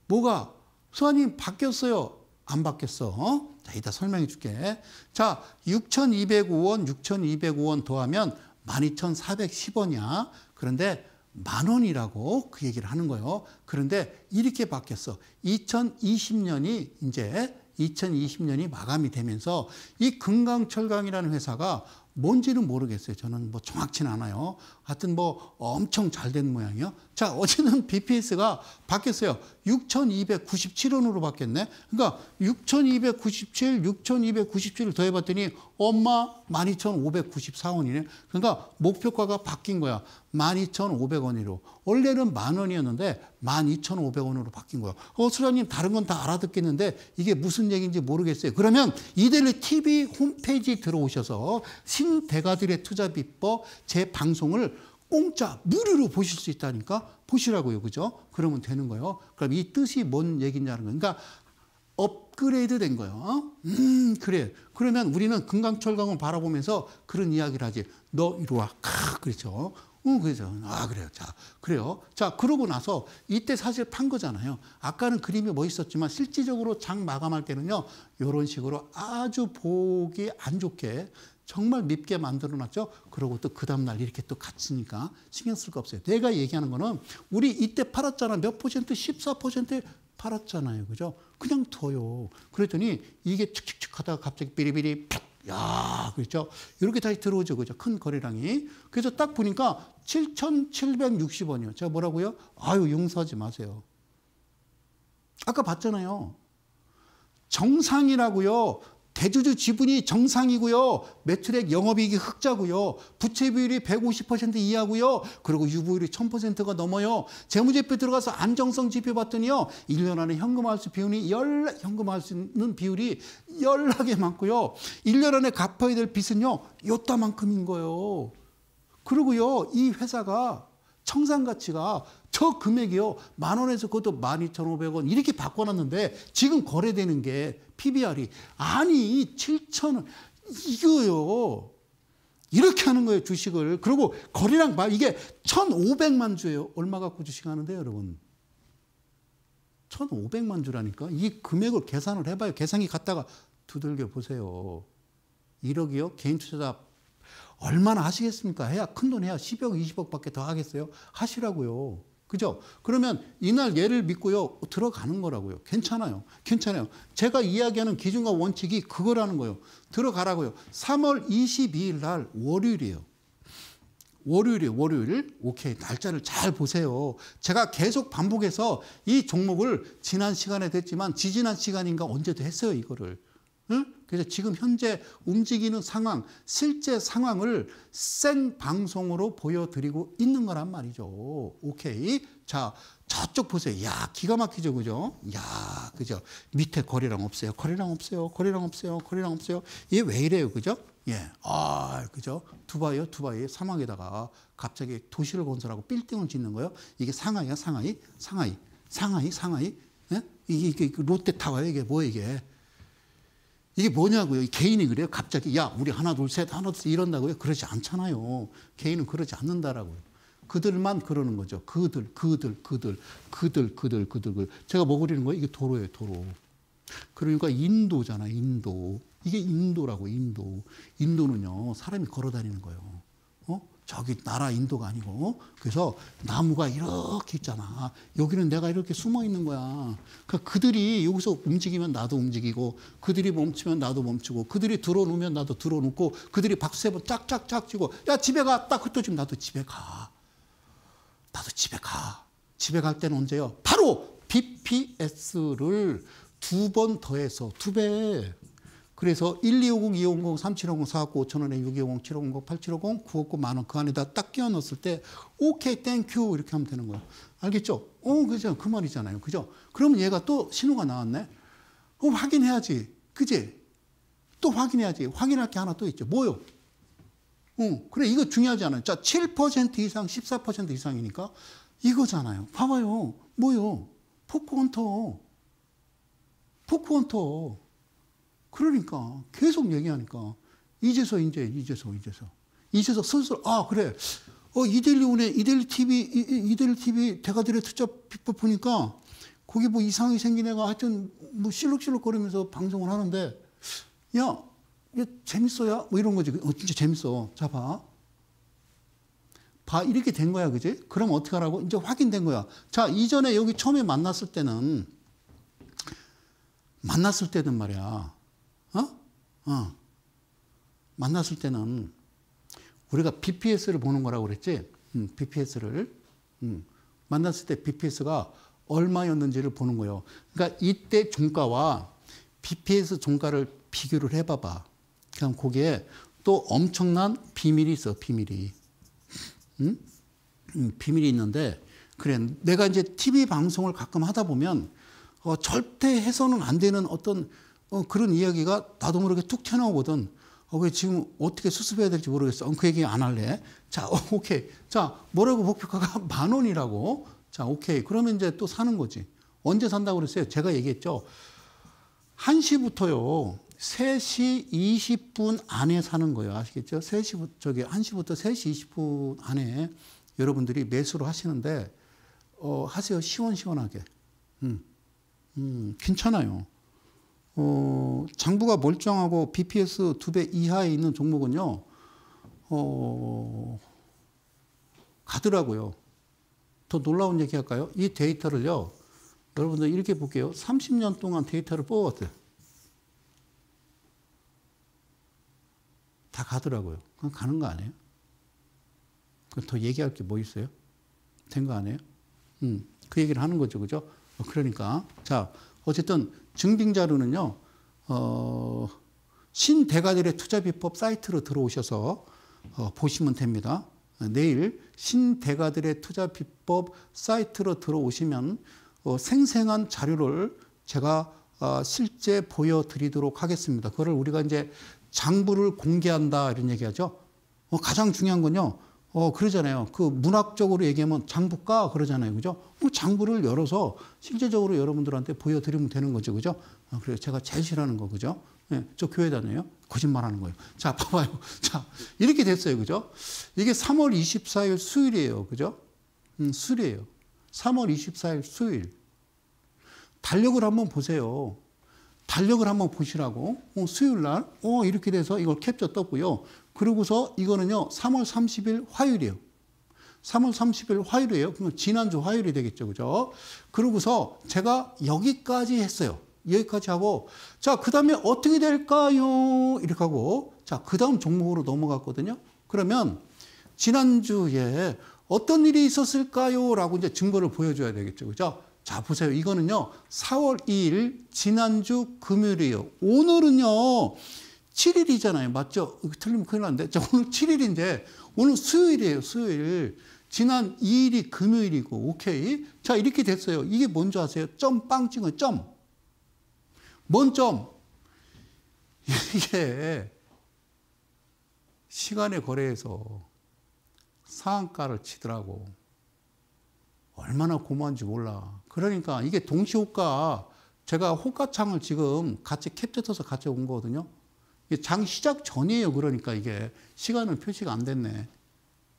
S1: 뭐가? 수아님, 바뀌었어요. 안 바뀌었어. 어? 자, 이따 설명해 줄게. 자, 6,205원, 6,205원 더하면 12,410원이야. 그런데 만 원이라고 그 얘기를 하는 거예요. 그런데 이렇게 바뀌었어. 2020년이 이제 2020년이 마감이 되면서 이 금강철강이라는 회사가 뭔지는 모르겠어요. 저는 뭐 정확치는 않아요. 하여튼 뭐 엄청 잘 된 모양이요. 자, 어제는 BPS가 바뀌었어요. 6,297원으로 바뀌었네. 그러니까 6,297, 6,297을 더해봤더니 엄마 12,594원이네. 그러니까 목표가가 바뀐 거야. 12,500원으로. 원래는 만 원이었는데 12,500원으로 바뀐 거야. 어, 수장님 다른 건 다 알아듣겠는데 이게 무슨 얘기인지 모르겠어요. 그러면 이델리 TV 홈페이지 들어오셔서 신 대가들의 투자 비법 제 방송을 공짜 무료로 보실 수 있다니까 보시라고요. 그죠? 그러면 되는 거예요. 그럼 이 뜻이 뭔 얘기냐는 거예요. 그러니까 업그레이드 된 거예요. 음, 그래. 그러면 우리는 금강철강을 바라보면서 그런 이야기를 하지. 너 이리 와. 카, 그렇죠. 응, 그죠. 아, 그래요. 자, 그래요. 자, 그러고 나서 이때 사실 판 거잖아요. 아까는 그림이 멋있었지만 실질적으로 장 마감할 때는요, 이런 식으로 아주 보기 안 좋게 정말 밉게 만들어 놨죠. 그러고 또 그 다음날 이렇게 또 갇히니까 신경 쓸 거 없어요. 내가 얘기하는 거는 우리 이때 팔았잖아. 몇 퍼센트? 14% 팔았잖아요. 그죠? 그냥 둬요. 그랬더니 이게 칙칙칙 하다가 갑자기 삐리비리 푹 야, 그렇죠? 이렇게 다시 들어오죠. 그죠? 큰 거래량이. 그래서 딱 보니까 7,760원이요. 제가 뭐라고요? 아유, 용서하지 마세요. 아까 봤잖아요. 정상이라고요. 대주주 지분이 정상이고요. 매출액 영업이익이 흑자고요. 부채 비율이 150% 이하고요. 그리고 유보율이 1000%가 넘어요. 재무제표 들어가서 안정성 지표 봤더니요. 1년 안에 현금화할 수 비율이 열 현금화할 수 있는 비율이 열하게 많고요. 1년 안에 갚아야 될 빚은요. 요따만큼인 거예요. 그리고요. 이 회사가 청산 가치가 저 금액이요. 만 원에서 그것도 만 이천 오백 원 이렇게 바꿔놨는데 지금 거래되는 게 PBR이 아니 7천 원 이거요. 이렇게 하는 거예요 주식을. 그리고 거래량 봐 이게 1,500만 주예요. 얼마 갖고 주식 하는데 여러분? 1,500만 주라니까 이 금액을 계산을 해봐요. 계산기 갖다가 두들겨 보세요. 1억이요? 개인 투자자 얼마나 하시겠습니까? 해야 큰 돈 해야 10억, 20억 밖에 더 하겠어요? 하시라고요. 그죠? 그러면 이날 얘를 믿고요. 들어가는 거라고요. 괜찮아요. 괜찮아요. 제가 이야기하는 기준과 원칙이 그거라는 거예요. 들어가라고요. 3월 22일 날 월요일이에요. 월요일이에요. 월요일. 오케이. 날짜를 잘 보세요. 제가 계속 반복해서 이 종목을 지난 시간에 됐지만 지지난 시간인가 언제도 했어요. 이거를. 응? 그래서 지금 현재 움직이는 상황, 실제 상황을 생 방송으로 보여드리고 있는 거란 말이죠. 오케이. 자, 저쪽 보세요. 야, 기가 막히죠. 그죠? 야, 그죠? 밑에 거리랑 없어요. 거리랑 없어요. 거리랑 없어요. 거리랑 없어요. 얘 왜 이래요. 그죠? 예. 아, 그죠? 두바이요. 두바이 사막에다가 갑자기 도시를 건설하고 빌딩을 짓는 거예요. 이게 상하이야, 상하이? 상하이. 상하이, 상하이. 예? 이게, 이게 롯데타워예요. 이게 뭐 이게? 이게 뭐냐고요. 개인이 그래요. 갑자기 야 우리 하나 둘 셋 하나 둘 셋 이런다고요. 그러지 않잖아요. 개인은 그러지 않는다라고요. 그들만 그러는 거죠. 그들 그들 그들 그들 그들 그들 그들. 제가 뭐 그리는 거예요? 이게 도로예요. 도로. 그러니까 인도잖아. 인도. 이게 인도라고 인도. 인도는요. 사람이 걸어 다니는 거예요. 어? 저기 나라 인도가 아니고 그래서 나무가 이렇게 있잖아. 여기는 내가 이렇게 숨어 있는 거야. 그러니까 그들이 여기서 움직이면 나도 움직이고 그들이 멈추면 나도 멈추고 그들이 들어놓으면 나도 들어놓고 그들이 박수 세번 짝짝짝 치고 야 집에 가. 딱 흩어지면 나도 집에 가. 나도 집에 가. 집에 갈 때는 언제요? 바로 BPS를 두 번 더해서 두 배. 그래서 1250, 2550, 3750, 4갖고 5천 원에 6250, 7550, 8750, 950, 만원 그 안에다 딱 끼워 넣었을 때 오케이, 땡큐 이렇게 하면 되는 거예요. 알겠죠? 어, 그죠? 그 말이잖아요. 그죠? 그러면 얘가 또 신호가 나왔네. 어, 확인해야지. 그지? 또 확인해야지. 확인할 게 하나 또 있죠. 뭐요? 어, 그래, 이거 중요하지 않아요. 자, 7% 이상, 14% 이상이니까 이거잖아요. 봐봐요. 뭐요? 포크헌터. 포크헌터. 그러니까 계속 얘기하니까 이제서 이제 이제서 이제서. 이제서 슬슬 아 그래. 어 이데일리 오네. 이데일리 TV 이데일리 TV 대가들의 투자 비법 보니까 거기 뭐 이상이 생긴 애가 하여튼 뭐 실룩실룩 거리면서 방송을 하는데 야 이게 재밌어야? 뭐 이런 거지. 어 진짜 재밌어. 자 봐. 봐 이렇게 된 거야 그지? 그럼 어떻게 하라고? 이제 확인된 거야. 자 이전에 여기 처음에 만났을 때는 만났을 때는 말이야 어? 어. 만났을 때는 우리가 BPS를 보는 거라고 그랬지? 음, BPS를. 음. 만났을 때 BPS가 얼마였는지를 보는 거예요. 그러니까 이때 종가와 BPS 종가를 비교를 해봐봐. 그럼 거기에 또 엄청난 비밀이 있어, 비밀이. 음? 음, 비밀이 있는데, 그래. 내가 이제 TV 방송을 가끔 하다 보면, 어, 절대 해서는 안 되는 어떤 어, 그런 이야기가 나도 모르게 툭 튀어나오거든. 어, 왜 지금 어떻게 수습해야 될지 모르겠어. 어, 그 얘기 안 할래. 자, 어, 오케이. 자, 뭐라고 목표가가 만 원이라고. 자, 오케이. 그러면 이제 또 사는 거지. 언제 산다고 그랬어요? 제가 얘기했죠. 1시부터요. 3시 20분 안에 사는 거예요. 아시겠죠? 3시, 저기 1시부터 3시 20분 안에 여러분들이 매수를 하시는데, 어, 하세요. 시원시원하게. 음, 음, 괜찮아요. 어, 장부가 멀쩡하고 BPS 두 배 이하에 있는 종목은요, 어, 가더라고요. 더 놀라운 얘기 할까요? 이 데이터를요, 여러분들 이렇게 볼게요. 30년 동안 데이터를 뽑아왔어요. 다 가더라고요. 그럼 가는 거 아니에요? 더 얘기할 게 뭐 있어요? 된 거 아니에요? 음, 그 얘기를 하는 거죠. 그죠? 어, 그러니까. 자, 어쨌든 증빙 자료는요. 어, 신대가들의 투자비법 사이트로 들어오셔서 어, 보시면 됩니다. 내일 신대가들의 투자비법 사이트로 들어오시면 어, 생생한 자료를 제가 어, 실제 보여드리도록 하겠습니다. 그거를 우리가 이제 장부를 공개한다 이런 얘기하죠. 어, 가장 중요한 건요. 어, 그러잖아요. 그 문학적으로 얘기하면 장부가 그러잖아요. 그죠? 뭐 장부를 열어서 실제적으로 여러분들한테 보여드리면 되는 거죠. 그죠? 어, 그래서 제가 제일 싫어하는 거, 그죠? 예, 저 교회 다녀요. 거짓말 하는 거예요. 자, 봐봐요. 자, 이렇게 됐어요. 그죠? 이게 3월 24일 수요일이에요. 그죠? 음, 수요일이에요. 3월 24일 수요일. 달력을 한번 보세요. 달력을 한번 보시라고. 어, 수요일 날, 어, 이렇게 돼서 이걸 캡처 떴고요. 그러고서 이거는요, 3월 30일 화요일이에요. 3월 30일 화요일이에요. 그럼 지난주 화요일이 되겠죠. 그죠? 그러고서 제가 여기까지 했어요. 여기까지 하고, 자, 그 다음에 어떻게 될까요? 이렇게 하고, 자, 그 다음 종목으로 넘어갔거든요. 그러면 지난주에 어떤 일이 있었을까요? 라고 이제 증거를 보여줘야 되겠죠. 그죠? 자, 보세요. 이거는요, 4월 2일, 지난주 금요일이에요. 오늘은요, 7일이잖아요. 맞죠? 틀리면 큰일 난데. 자, 오늘 7일인데, 오늘 수요일이에요. 수요일. 지난 2일이 금요일이고, 오케이. 자, 이렇게 됐어요. 이게 뭔지 아세요? 점, 빵 찍은 점. 뭔 점? 이게 시간의 거래에서 상한가를 치더라고. 얼마나 고마운지 몰라. 그러니까 이게 동시호가 제가 호가창을 지금 같이 캡처해서 같이 온 거거든요. 장 시작 전이에요. 그러니까 이게 시간은 표시가 안 됐네.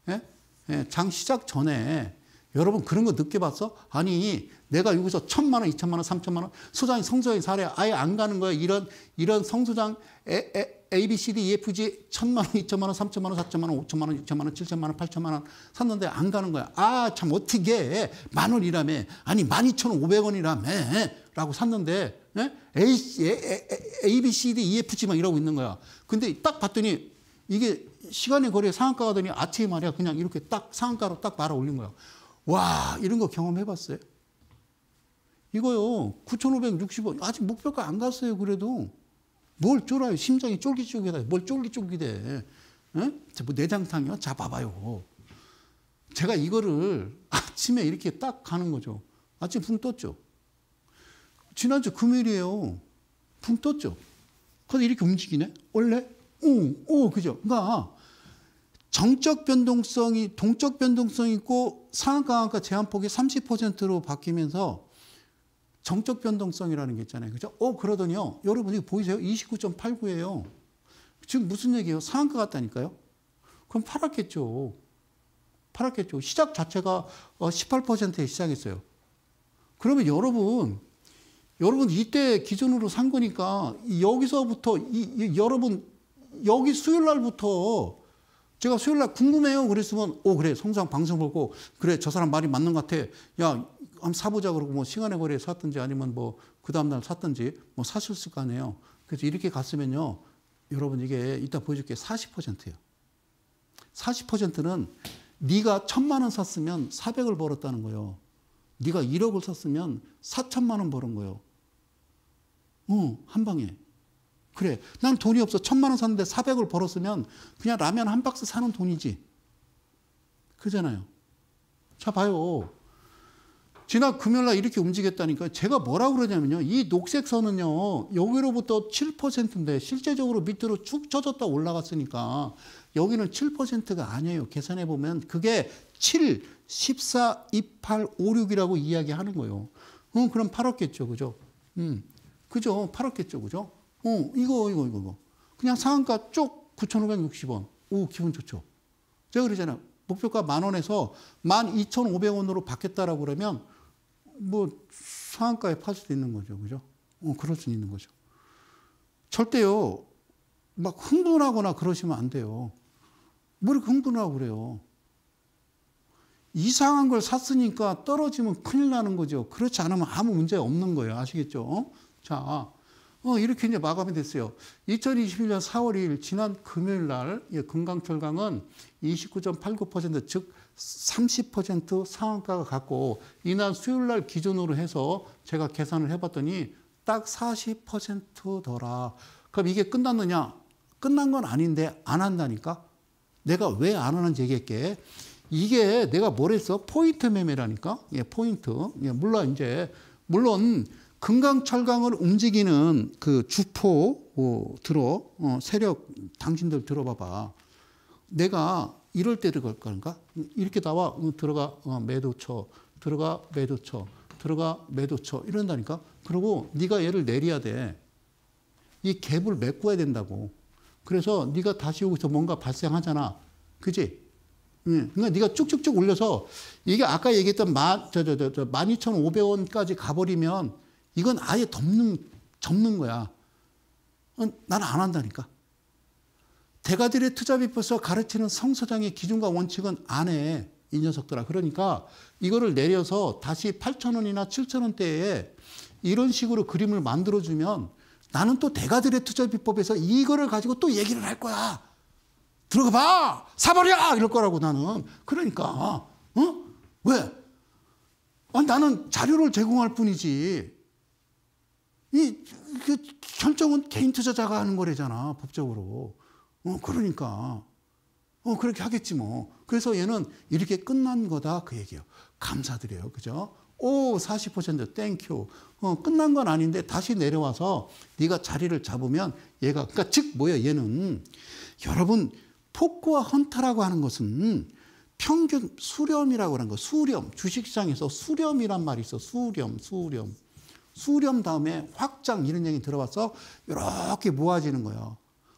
S1: 예? 예, 장 시작 전에 여러분 그런 거 느껴봤어? 아니 내가 여기서 천만 원, 이천만 원, 삼천만 원 소장이 성소장이 사례 아예 안 가는 거야. 이런 이런 성소장 에, 에, A, B, C, D, E, F, G 천만 원, 이천만 원, 삼천만 원, 사천만 원, 오천만 원, 육천만 원, 칠천만 원, 팔천만 원 샀는데 안 가는 거야. 아, 참 어떻게 만 원이라며. 아니, 만 이천 오백 원이라며. 라고 샀는데 예? A, A, B, C, D, E, F, G만 이러고 있는 거야. 근데 딱 봤더니 이게 시간의 거리에 상한가 가더니 아트에 말이야. 그냥 이렇게 딱 상한가로 딱 말아 올린 거야. 와, 이런 거 경험해 봤어요? 이거요. 9,560원. 아직 목표가 안 갔어요. 그래도. 뭘 쫄아요? 심장이 쫄깃쫄깃해. 뭘 쫄깃쫄깃해. 뭐 내장탕이요? 잡아봐요. 제가 이거를 아침에 이렇게 딱 가는 거죠. 아침 붕 떴죠. 지난주 금요일이에요. 붕 떴죠. 근데 이렇게 움직이네? 원래? 오, 오, 그죠? 그러니까 정적 변동성이, 동적 변동성이 있고 상한가, 하한가 제한폭이 30%로 바뀌면서 정적 변동성이라는 게 있잖아요. 그죠? 어, 그러더니요. 여러분, 이 보이세요? 29.89예요. 지금 무슨 얘기예요? 상한가 같다니까요? 그럼 팔았겠죠. 팔았겠죠. 시작 자체가 18%에 어, 시작했어요. 그러면 여러분, 여러분 이때 기준으로 산 거니까 여기서부터 이, 이, 여러분 여기 수요일 날부터 제가 수요일 날 궁금해요. 그랬으면 오 그래 성상 방송 보고 그래 저 사람 말이 맞는 것 같아. 야 한번 사보자 그러고 뭐 시간의 거리에 샀든지 아니면 뭐 그 다음날 샀든지 뭐 사셨을 거 아니에요. 그래서 이렇게 갔으면요. 여러분 이게 이따 보여줄게 40%예요. 40%는 네가 천만 원 샀으면 400을 벌었다는 거예요. 네가 1억을 샀으면 4천만 원 벌은 거예요. 어, 한 방에. 그래. 난 돈이 없어. 천만 원 샀는데 400을 벌었으면 그냥 라면 한 박스 사는 돈이지. 그잖아요. 자, 봐요. 지난 금요일 날 이렇게 움직였다니까 제가 뭐라고 그러냐면요. 이 녹색 선은요. 여기로부터 7%인데 실제적으로 밑으로 쭉 쳐졌다 올라갔으니까 여기는 7%가 아니에요. 계산해 보면 그게 7, 14, 28, 5, 6이라고 이야기하는 거예요. 어, 그럼 팔았겠죠. 그죠? 음. 그죠? 팔았겠죠. 그죠? 어, 이거, 이거, 이거, 이거. 그냥 상한가 쭉 9,560원. 오, 기분 좋죠. 제가 그러잖아요. 목표가 만 원에서 만 2,500원으로 받겠다라고 그러면 뭐 상한가에 팔 수도 있는 거죠. 그죠? 어, 그럴 수 있는 거죠. 절대요. 막 흥분하거나 그러시면 안 돼요. 뭐 이렇게 흥분하고 그래요. 이상한 걸 샀으니까 떨어지면 큰일 나는 거죠. 그렇지 않으면 아무 문제 없는 거예요. 아시겠죠? 어? 자, 어, 이렇게 이제 마감이 됐어요. 2021년 4월 2일, 지난 금요일 날, 예, 금강철강은 29.89%, 즉, 30% 상한가가 갔고 이날 수요일 날 기준으로 해서 제가 계산을 해봤더니 딱 40%더라. 그럼 이게 끝났느냐? 끝난 건 아닌데 안 한다니까? 내가 왜 안 하는지 얘기할게. 이게 내가 뭘 했어? 포인트 매매라니까? 예, 포인트. 예, 물론 이제, 물론 금강철강을 움직이는 그 주포 어, 들어, 어, 세력 당신들 들어봐봐. 내가 이럴 때 들어갈 건가? 이렇게 나와 어, 들어가 어, 매도 쳐 들어가 매도 쳐 들어가 매도 쳐 이런다니까. 그리고 네가 얘를 내려야 돼. 이 갭을 메꿔야 된다고. 그래서 네가 다시 여기서 뭔가 발생하잖아. 그지? 응. 그러니까 네가 쭉쭉쭉 올려서 이게 아까 얘기했던 만, 저, 저, 저, 저 12,500원까지 가버리면 이건 아예 덮는, 접는 거야. 어, 나는 안 한다니까. 대가들의 투자 비법에서 가르치는 성서장의 기준과 원칙은 안 해. 이 녀석들아. 그러니까 이거를 내려서 다시 8천원이나 7천원대에 이런 식으로 그림을 만들어주면 나는 또 대가들의 투자 비법에서 이거를 가지고 또 얘기를 할 거야. 들어가 봐! 사버려! 이럴 거라고 나는. 그러니까 어? 왜? 아, 나는 자료를 제공할 뿐이지. 결정은 개인 투자자가 하는 거래잖아, 법적으로. 어, 그러니까. 어, 그렇게 하겠지 뭐. 그래서 얘는 이렇게 끝난 거다, 그 얘기예요. 감사드려요. 그죠? 오, 40% thank you. 어, 끝난 건 아닌데 다시 내려와서 네가 자리를 잡으면 얘가, 그러니까 즉 뭐예요? 얘는 여러분, 포크와 헌터라고 하는 것은 평균 수렴이라고 하는 거, 수렴. 주식시장에서 수렴이란 말이 있어. 수렴, 수렴. 수렴 다음에 확장 이런 얘기 들어봐서 이렇게 모아지는 거예요.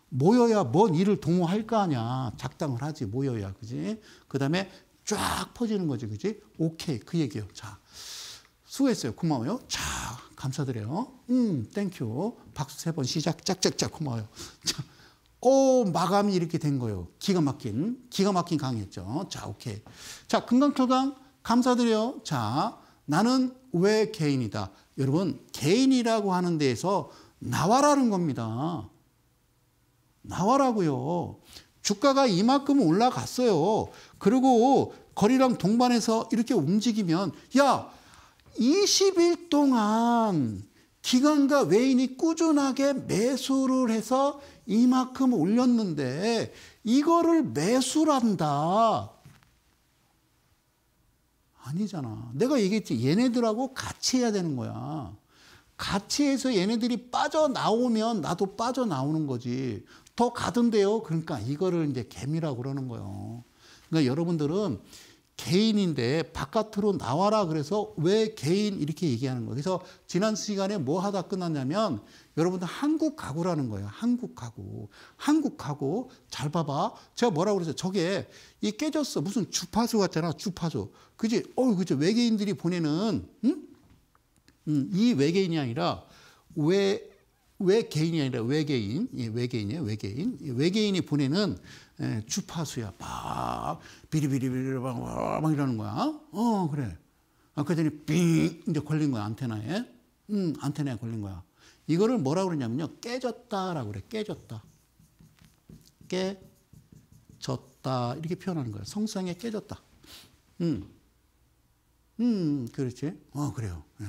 S1: 모여야 뭔 일을 도모할 거 아니야. 작당을 하지, 모여야. 그지? 그 다음에 쫙 퍼지는 거지. 그지? 오케이. 그 얘기요. 자. 수고했어요. 고마워요. 자, 감사드려요. 음, thank you. 박수 세 번 시작. 짝짝짝 고마워요. 자, 오, 마감이 이렇게 된 거예요. 기가 막힌, 기가 막힌 강의였죠. 자, 오케이. 자, 금강철강 감사드려요. 자, 나는 외개인이다. 여러분, 개인이라고 하는 데에서 나와라는 겁니다. 나와라고요. 주가가 이만큼 올라갔어요. 그리고 거리랑 동반해서 이렇게 움직이면, 야, 20일 동안 기관과 외인이 꾸준하게 매수를 해서 이만큼 올렸는데 이거를 매수란다. 아니잖아. 내가 얘기했지. 얘네들하고 같이 해야 되는 거야. 같이 해서 얘네들이 빠져나오면 나도 빠져나오는 거지. 더 가던데요. 그러니까 이거를 이제 개미라고 그러는 거예요. 그러니까 여러분들은 개인인데 바깥으로 나와라 그래서 왜 개인 이렇게 얘기하는 거예요. 그래서 지난 시간에 뭐 하다 끝났냐면 여러분들 한국 가구라는 거예요. 한국 가구. 한국 가구 잘 봐봐. 제가 뭐라고 그랬어요. 저게 이 깨졌어. 무슨 주파수 같잖아. 주파수. 그지? 어, 그죠. 외계인들이 보내는 응? 음, 이 외계인이 아니라 외 외개인이 아니라 외계인, 예, 외계인이에요, 외계인. 외계인이 보내는 예, 주파수야. 막 비리비리비리 막, 막 이러는 거야. 어, 그래. 아, 그랬더니 빙 이제 걸린 거야, 안테나에. 음, 안테나에 걸린 거야. 이거를 뭐라 그러냐면요. 깨졌다라고 그래. 깨졌다. 깨졌다. 이렇게 표현하는 거야. 성성에 깨졌다. 음. 음, 그렇지. 어, 그래요. 예.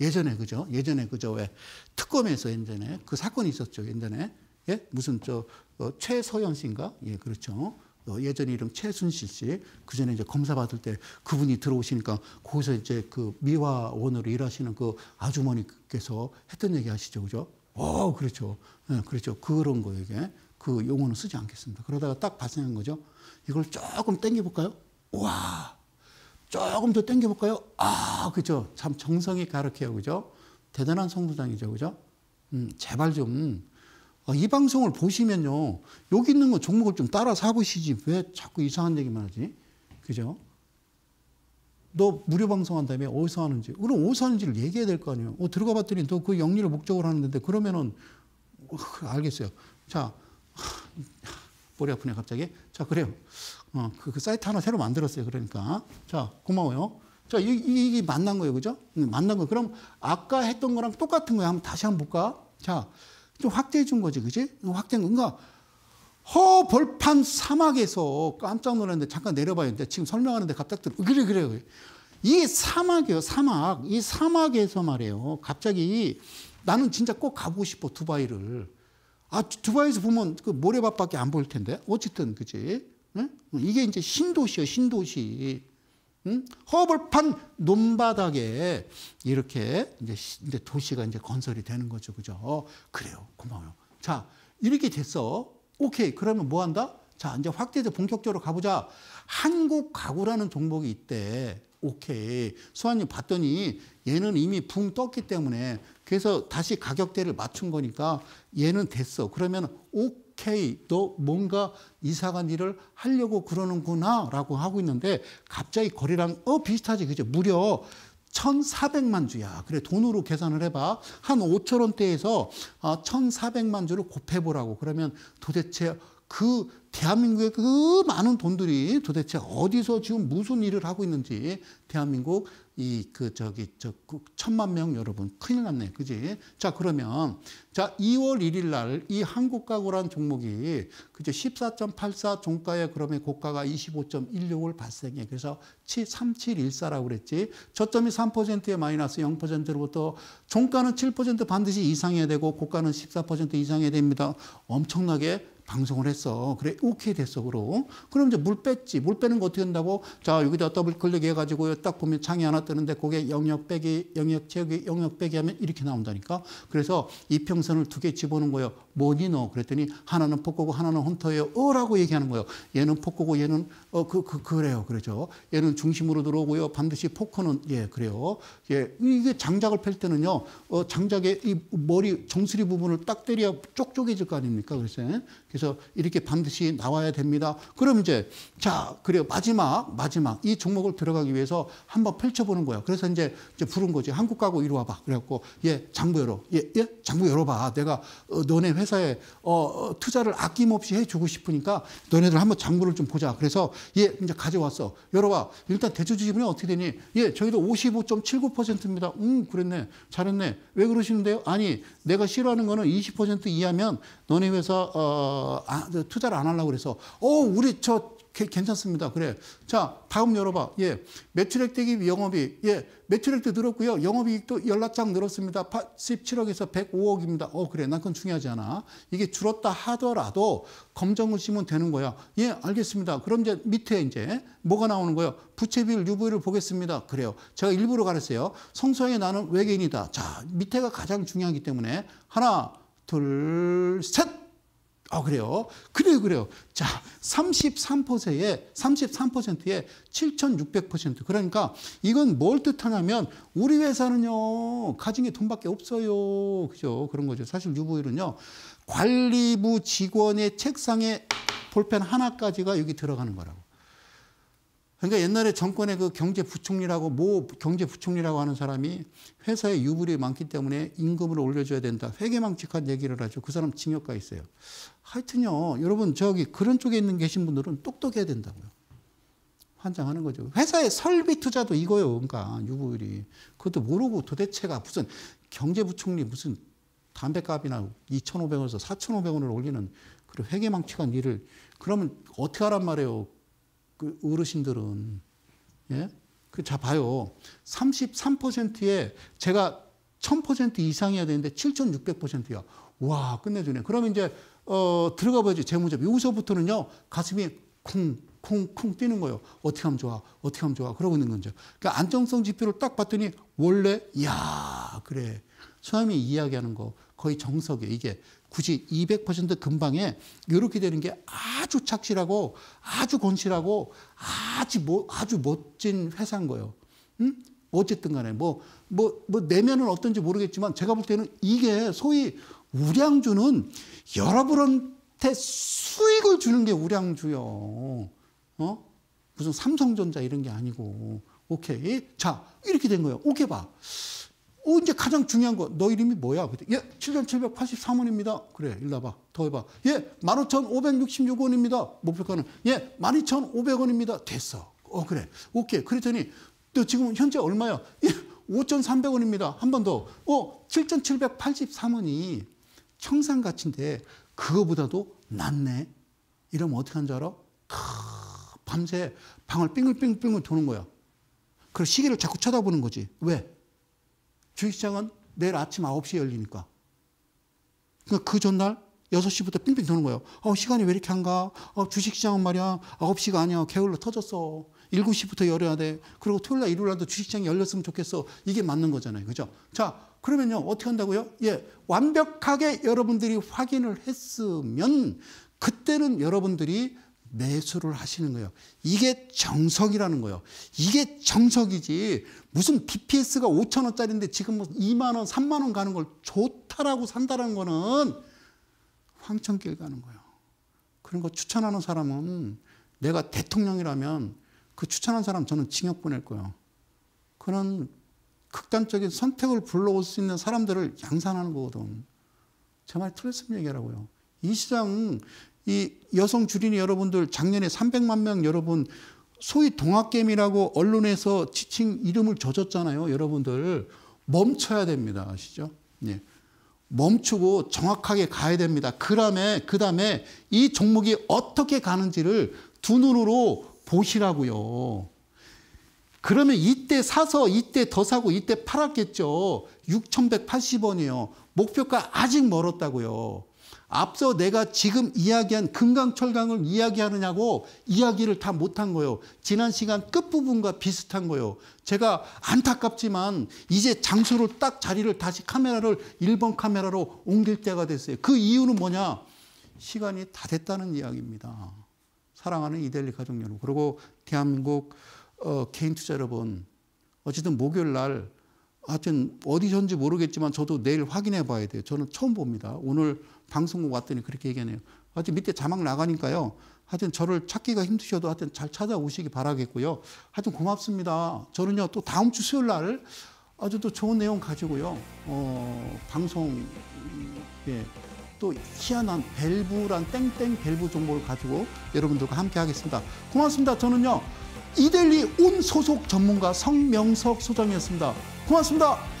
S1: 예전에 그죠? 예전에 그죠? 왜 특검에서 예전에 그 사건이 있었죠. 예전에 예? 무슨 저 어, 최서연 씨인가? 예, 그렇죠. 어, 예전 이름 최순실 씨. 그 전에 이제 검사 받을 때 그분이 들어오시니까 거기서 이제 그 미화원으로 일하시는 그 아주머니께서 했던 얘기 하시죠, 그죠? 어, 그렇죠. 예, 그렇죠. 그런 거 이게 그 용어는 쓰지 않겠습니다. 그러다가 딱 발생한 거죠. 이걸 조금 땡겨 볼까요? 와, 조금 더 땡겨볼까요? 아, 그죠. 참 정성이 가득해요. 그죠? 대단한 성부장이죠. 그죠? 음, 제발 좀, 어, 이 방송을 보시면요. 여기 있는 거 종목을 좀 따라 사보시지. 왜 자꾸 이상한 얘기만 하지? 그죠? 너 무료 방송한다며 어디서 하는지. 그럼 어디서 하는지를 얘기해야 될 거 아니에요. 어, 들어가 봤더니 너 그 영리를 목적으로 하는데 그러면은, 어, 알겠어요. 자, 머리 아프네, 갑자기. 자, 그래요. 어, 그, 그, 사이트 하나 새로 만들었어요. 그러니까. 자, 고마워요. 자, 이, 이, 게 만난 거예요. 그죠? 만난 거. 그럼 아까 했던 거랑 똑같은 거야. 한번 다시 한번 볼까? 자, 좀 확대해 준 거지. 그지? 확대한 거. 그러니까 허벌판 사막에서 깜짝 놀랐는데 잠깐 내려봐요. 근데 지금 설명하는데 갑자기 들어. 그래, 그래, 그래. 이 사막이에요. 사막. 이 사막에서 말이에요. 갑자기 나는 진짜 꼭 가보고 싶어. 두바이를. 아, 두바이에서 보면 그 모래밭밖에 안 보일 텐데. 어쨌든, 그지? 응? 이게 이제 신도시예요, 신도시. 응? 허벌판 논바닥에 이렇게 이제 도시가 이제 건설이 되는 거죠. 그죠? 어, 그래요. 고마워요. 자, 이렇게 됐어. 오케이. 그러면 뭐 한다? 자, 이제 확대해서 본격적으로 가보자. 한국 가구라는 종목이 있대. 오케이. 수환님 봤더니 얘는 이미 붕 떴기 때문에 그래서 다시 가격대를 맞춘 거니까 얘는 됐어. 그러면 오케이. 너 뭔가 이사간 일을 하려고 그러는구나 라고 하고 있는데 갑자기 거리랑 어 비슷하지. 그죠? 무려 1,400만 주야. 그래, 돈으로 계산을 해봐. 한 5천 원대에서 1,400만 어, 주를 곱해보라고. 그러면 도대체 그 대한민국의 그 많은 돈들이 도대체 어디서 지금 무슨 일을 하고 있는지 대한민국 이 그 저기 저그 천만 명 여러분 큰일 났네. 그지? 자, 그러면 자, 2월 1일 날 이 한국가구란 종목이 그죠? 14.84 종가에 그러면 고가가 25.16을 발생해. 그래서 3714라고 그랬지. 저점이 3%에 마이너스 0%로부터 종가는 7% 반드시 이상해야 되고 고가는 14% 이상해야 됩니다. 엄청나게 방송을 했어. 그래, 오케이 됐어, 그럼. 그럼 이제 물 뺐지. 물 빼는 거 어떻게 한다고? 자, 여기다 더블 클릭 해가지고 딱 보면 창이 하나 뜨는데 그게 영역 빼기, 영역 채우기, 영역 빼기 하면 이렇게 나온다니까. 그래서 이평선을 두 개 집어넣은 거예요. 뭐니 너? 그랬더니 하나는 폭고고 하나는 헌터예요. 어 라고 얘기하는 거예요. 얘는 폭고고 얘는 어, 그, 그, 그래요. 그러죠. 얘는 중심으로 들어오고요. 반드시 포커는 예, 그래요. 예, 이게 장작을 펼 때는요, 어, 장작의 이 머리 정수리 부분을 딱 때려야 쪽쪽해질 거 아닙니까? 그래서 그래서 이렇게 반드시 나와야 됩니다. 그럼 이제 자 그래요 마지막 마지막 이 종목을 들어가기 위해서 한번 펼쳐보는 거예요. 그래서 이제 이제 부른 거지 한국 가고 이리 와봐. 그래갖고 예 장부 열어 예예 예? 장부 열어봐. 내가 어, 너네 회사에 어, 어, 투자를 아낌없이 해주고 싶으니까 너네들 한번 장부를 좀 보자. 그래서 예 이제 가져왔어. 열어봐. 일단 대주주 지분이 어떻게 되니? 예 저희도 55.79%입니다. 음 그랬네 잘했네. 왜 그러시는데요? 아니 내가 싫어하는 거는 20% 이하면 너네 회사 어. 어, 아, 투자를 안 하려고 그래서, 어, 우리 저 괜찮습니다. 그래. 자, 다음 열어봐. 예. 매출액 대비 영업이익. 예. 매출액도 늘었고요. 영업이익도 연락장 늘었습니다. 87억에서 105억입니다. 어, 그래. 난 그건 중요하지 않아. 이게 줄었다 하더라도 검정을 씌면 되는 거야. 예, 알겠습니다. 그럼 이제 밑에 이제 뭐가 나오는 거예요? 부채 비율, 유보율을 보겠습니다. 그래요. 제가 일부러 가렸어요. 성소에 나는 외계인이다. 자, 밑에가 가장 중요하기 때문에 하나, 둘, 셋! 아, 그래요? 그래요, 그래요. 자, 33%에, 33%에 7,600%. 그러니까 이건 뭘 뜻하냐면 우리 회사는요, 가진 게 돈밖에 없어요. 그죠? 그런 거죠. 사실 유보율은요, 관리부 직원의 책상에 볼펜 하나까지가 여기 들어가는 거라고. 그러니까 옛날에 정권의 그 경제부총리라고 모 경제부총리라고 하는 사람이 회사에 유불이 많기 때문에 임금을 올려줘야 된다. 회계망측한 얘기를 하죠. 그 사람 징역 가 있어요. 하여튼요, 여러분 저기 그런 쪽에 있는 계신 분들은 똑똑해야 된다고요. 환장하는 거죠. 회사의 설비 투자도 이거요. 그러니까 유보율이 그것도 모르고 도대체가 무슨 경제부총리 무슨 담배값이나 2,500원에서 4,500원을 올리는 그런 회계망측한 일을 그러면 어떻게 하란 말이에요. 그 어르신들은 예? 그자 봐요. 33%에 제가 1000% 이상이어야 되는데 7,600%야. 와, 끝내주네. 그러면 이제 어, 들어가 봐야지 재무적. 여기서부터는요. 가슴이 쿵, 쿵, 쿵 뛰는 거예요. 어떻게 하면 좋아? 어떻게 하면 좋아? 그러고 있는 거죠. 그러니까 안정성 지표를 딱 봤더니 원래 야, 그래. 소남이 이야기하는 거 거의 정석이에요. 이게 굳이 200% 근방에 이렇게 되는 게 아주 착실하고 아주 건실하고 아주 뭐, 아주 멋진 회사인 거예요. 응? 어쨌든 간에 뭐, 뭐, 뭐, 내면은 어떤지 모르겠지만 제가 볼 때는 이게 소위 우량주는 여러분한테 수익을 주는 게 우량주요. 어? 무슨 삼성전자 이런 게 아니고. 오케이. 자, 이렇게 된 거예요. 오케이 봐. 어, 이제 가장 중요한 거, 너 이름이 뭐야? 그때, 예, 7,783원입니다. 그래, 일로 와봐. 더 해봐. 예, 15,566원입니다. 목표가는. 예, 12,500원입니다. 됐어. 어, 그래. 오케이. 그랬더니, 또 지금 현재 얼마야? 예, 5,300원입니다. 한 번 더. 어, 7,783원이 청산 가치인데, 그거보다도 낫네. 이러면 어떻게 하는 줄 알아? 크, 밤새 방을 빙글빙글 도는 거야. 그 시계를 자꾸 쳐다보는 거지. 왜? 주식시장은 내일 아침 9시에 열리니까. 그러니까 그 전날 6시부터 빙빙 도는 거예요. 어, 시간이 왜 이렇게 한가? 어, 주식시장은 말이야. 9시가 아니야. 게을러 터졌어. 7시부터 열어야 돼. 그리고 토요일 날, 일요일 날도 주식시장이 열렸으면 좋겠어. 이게 맞는 거잖아요. 그죠? 자, 그러면요. 어떻게 한다고요? 예. 완벽하게 여러분들이 확인을 했으면 그때는 여러분들이 매수를 하시는 거예요. 이게 정석이라는 거예요. 이게 정석이지. 무슨 BPS가 5천 원짜리인데 지금 뭐 2만 원, 3만 원 가는 걸 좋다라고 산다는 거는 황천길 가는 거예요. 그런 거 추천하는 사람은 내가 대통령이라면 그 추천한 사람 저는 징역 보낼 거예요. 그런 극단적인 선택을 불러올 수 있는 사람들을 양산하는 거거든. 제 말 틀렸으면 얘기하라고요. 이 시장 이 여성 주린이 여러분들 작년에 300만 명 여러분 소위 동학개미라고 언론에서 지칭 이름을 줘줬잖아요. 여러분들 멈춰야 됩니다. 아시죠? 예. 멈추고 정확하게 가야 됩니다. 그 다음에, 그 다음에 이 종목이 어떻게 가는지를 두 눈으로 보시라고요. 그러면 이때 사서 이때 더 사고 이때 팔았겠죠. 6,180원이에요. 목표가 아직 멀었다고요. 앞서 내가 지금 이야기한 금강철강을 이야기하느냐고 이야기를 다 못한 거예요. 지난 시간 끝부분과 비슷한 거예요. 제가 안타깝지만 이제 장소를 딱 자리를 다시 카메라를 1번 카메라로 옮길 때가 됐어요. 그 이유는 뭐냐? 시간이 다 됐다는 이야기입니다. 사랑하는 이델리 가족 여러분. 그리고 대한민국 어, 개인 투자 여러분. 어쨌든 목요일 날 하여튼 어디선지 모르겠지만 저도 내일 확인해 봐야 돼요. 저는 처음 봅니다. 오늘 방송국 왔더니 그렇게 얘기하네요. 하여튼 밑에 자막 나가니까요. 하여튼 저를 찾기가 힘드셔도 하여튼 잘 찾아오시기 바라겠고요. 하여튼 고맙습니다. 저는요 또 다음 주 수요일 날 아주 또 좋은 내용 가지고요. 어, 방송 예, 또 희한한 밸브란 땡땡 밸브 정보를 가지고 여러분들과 함께 하겠습니다. 고맙습니다. 저는요 이델리 온 소속 전문가 성명석 소장이었습니다. 고맙습니다.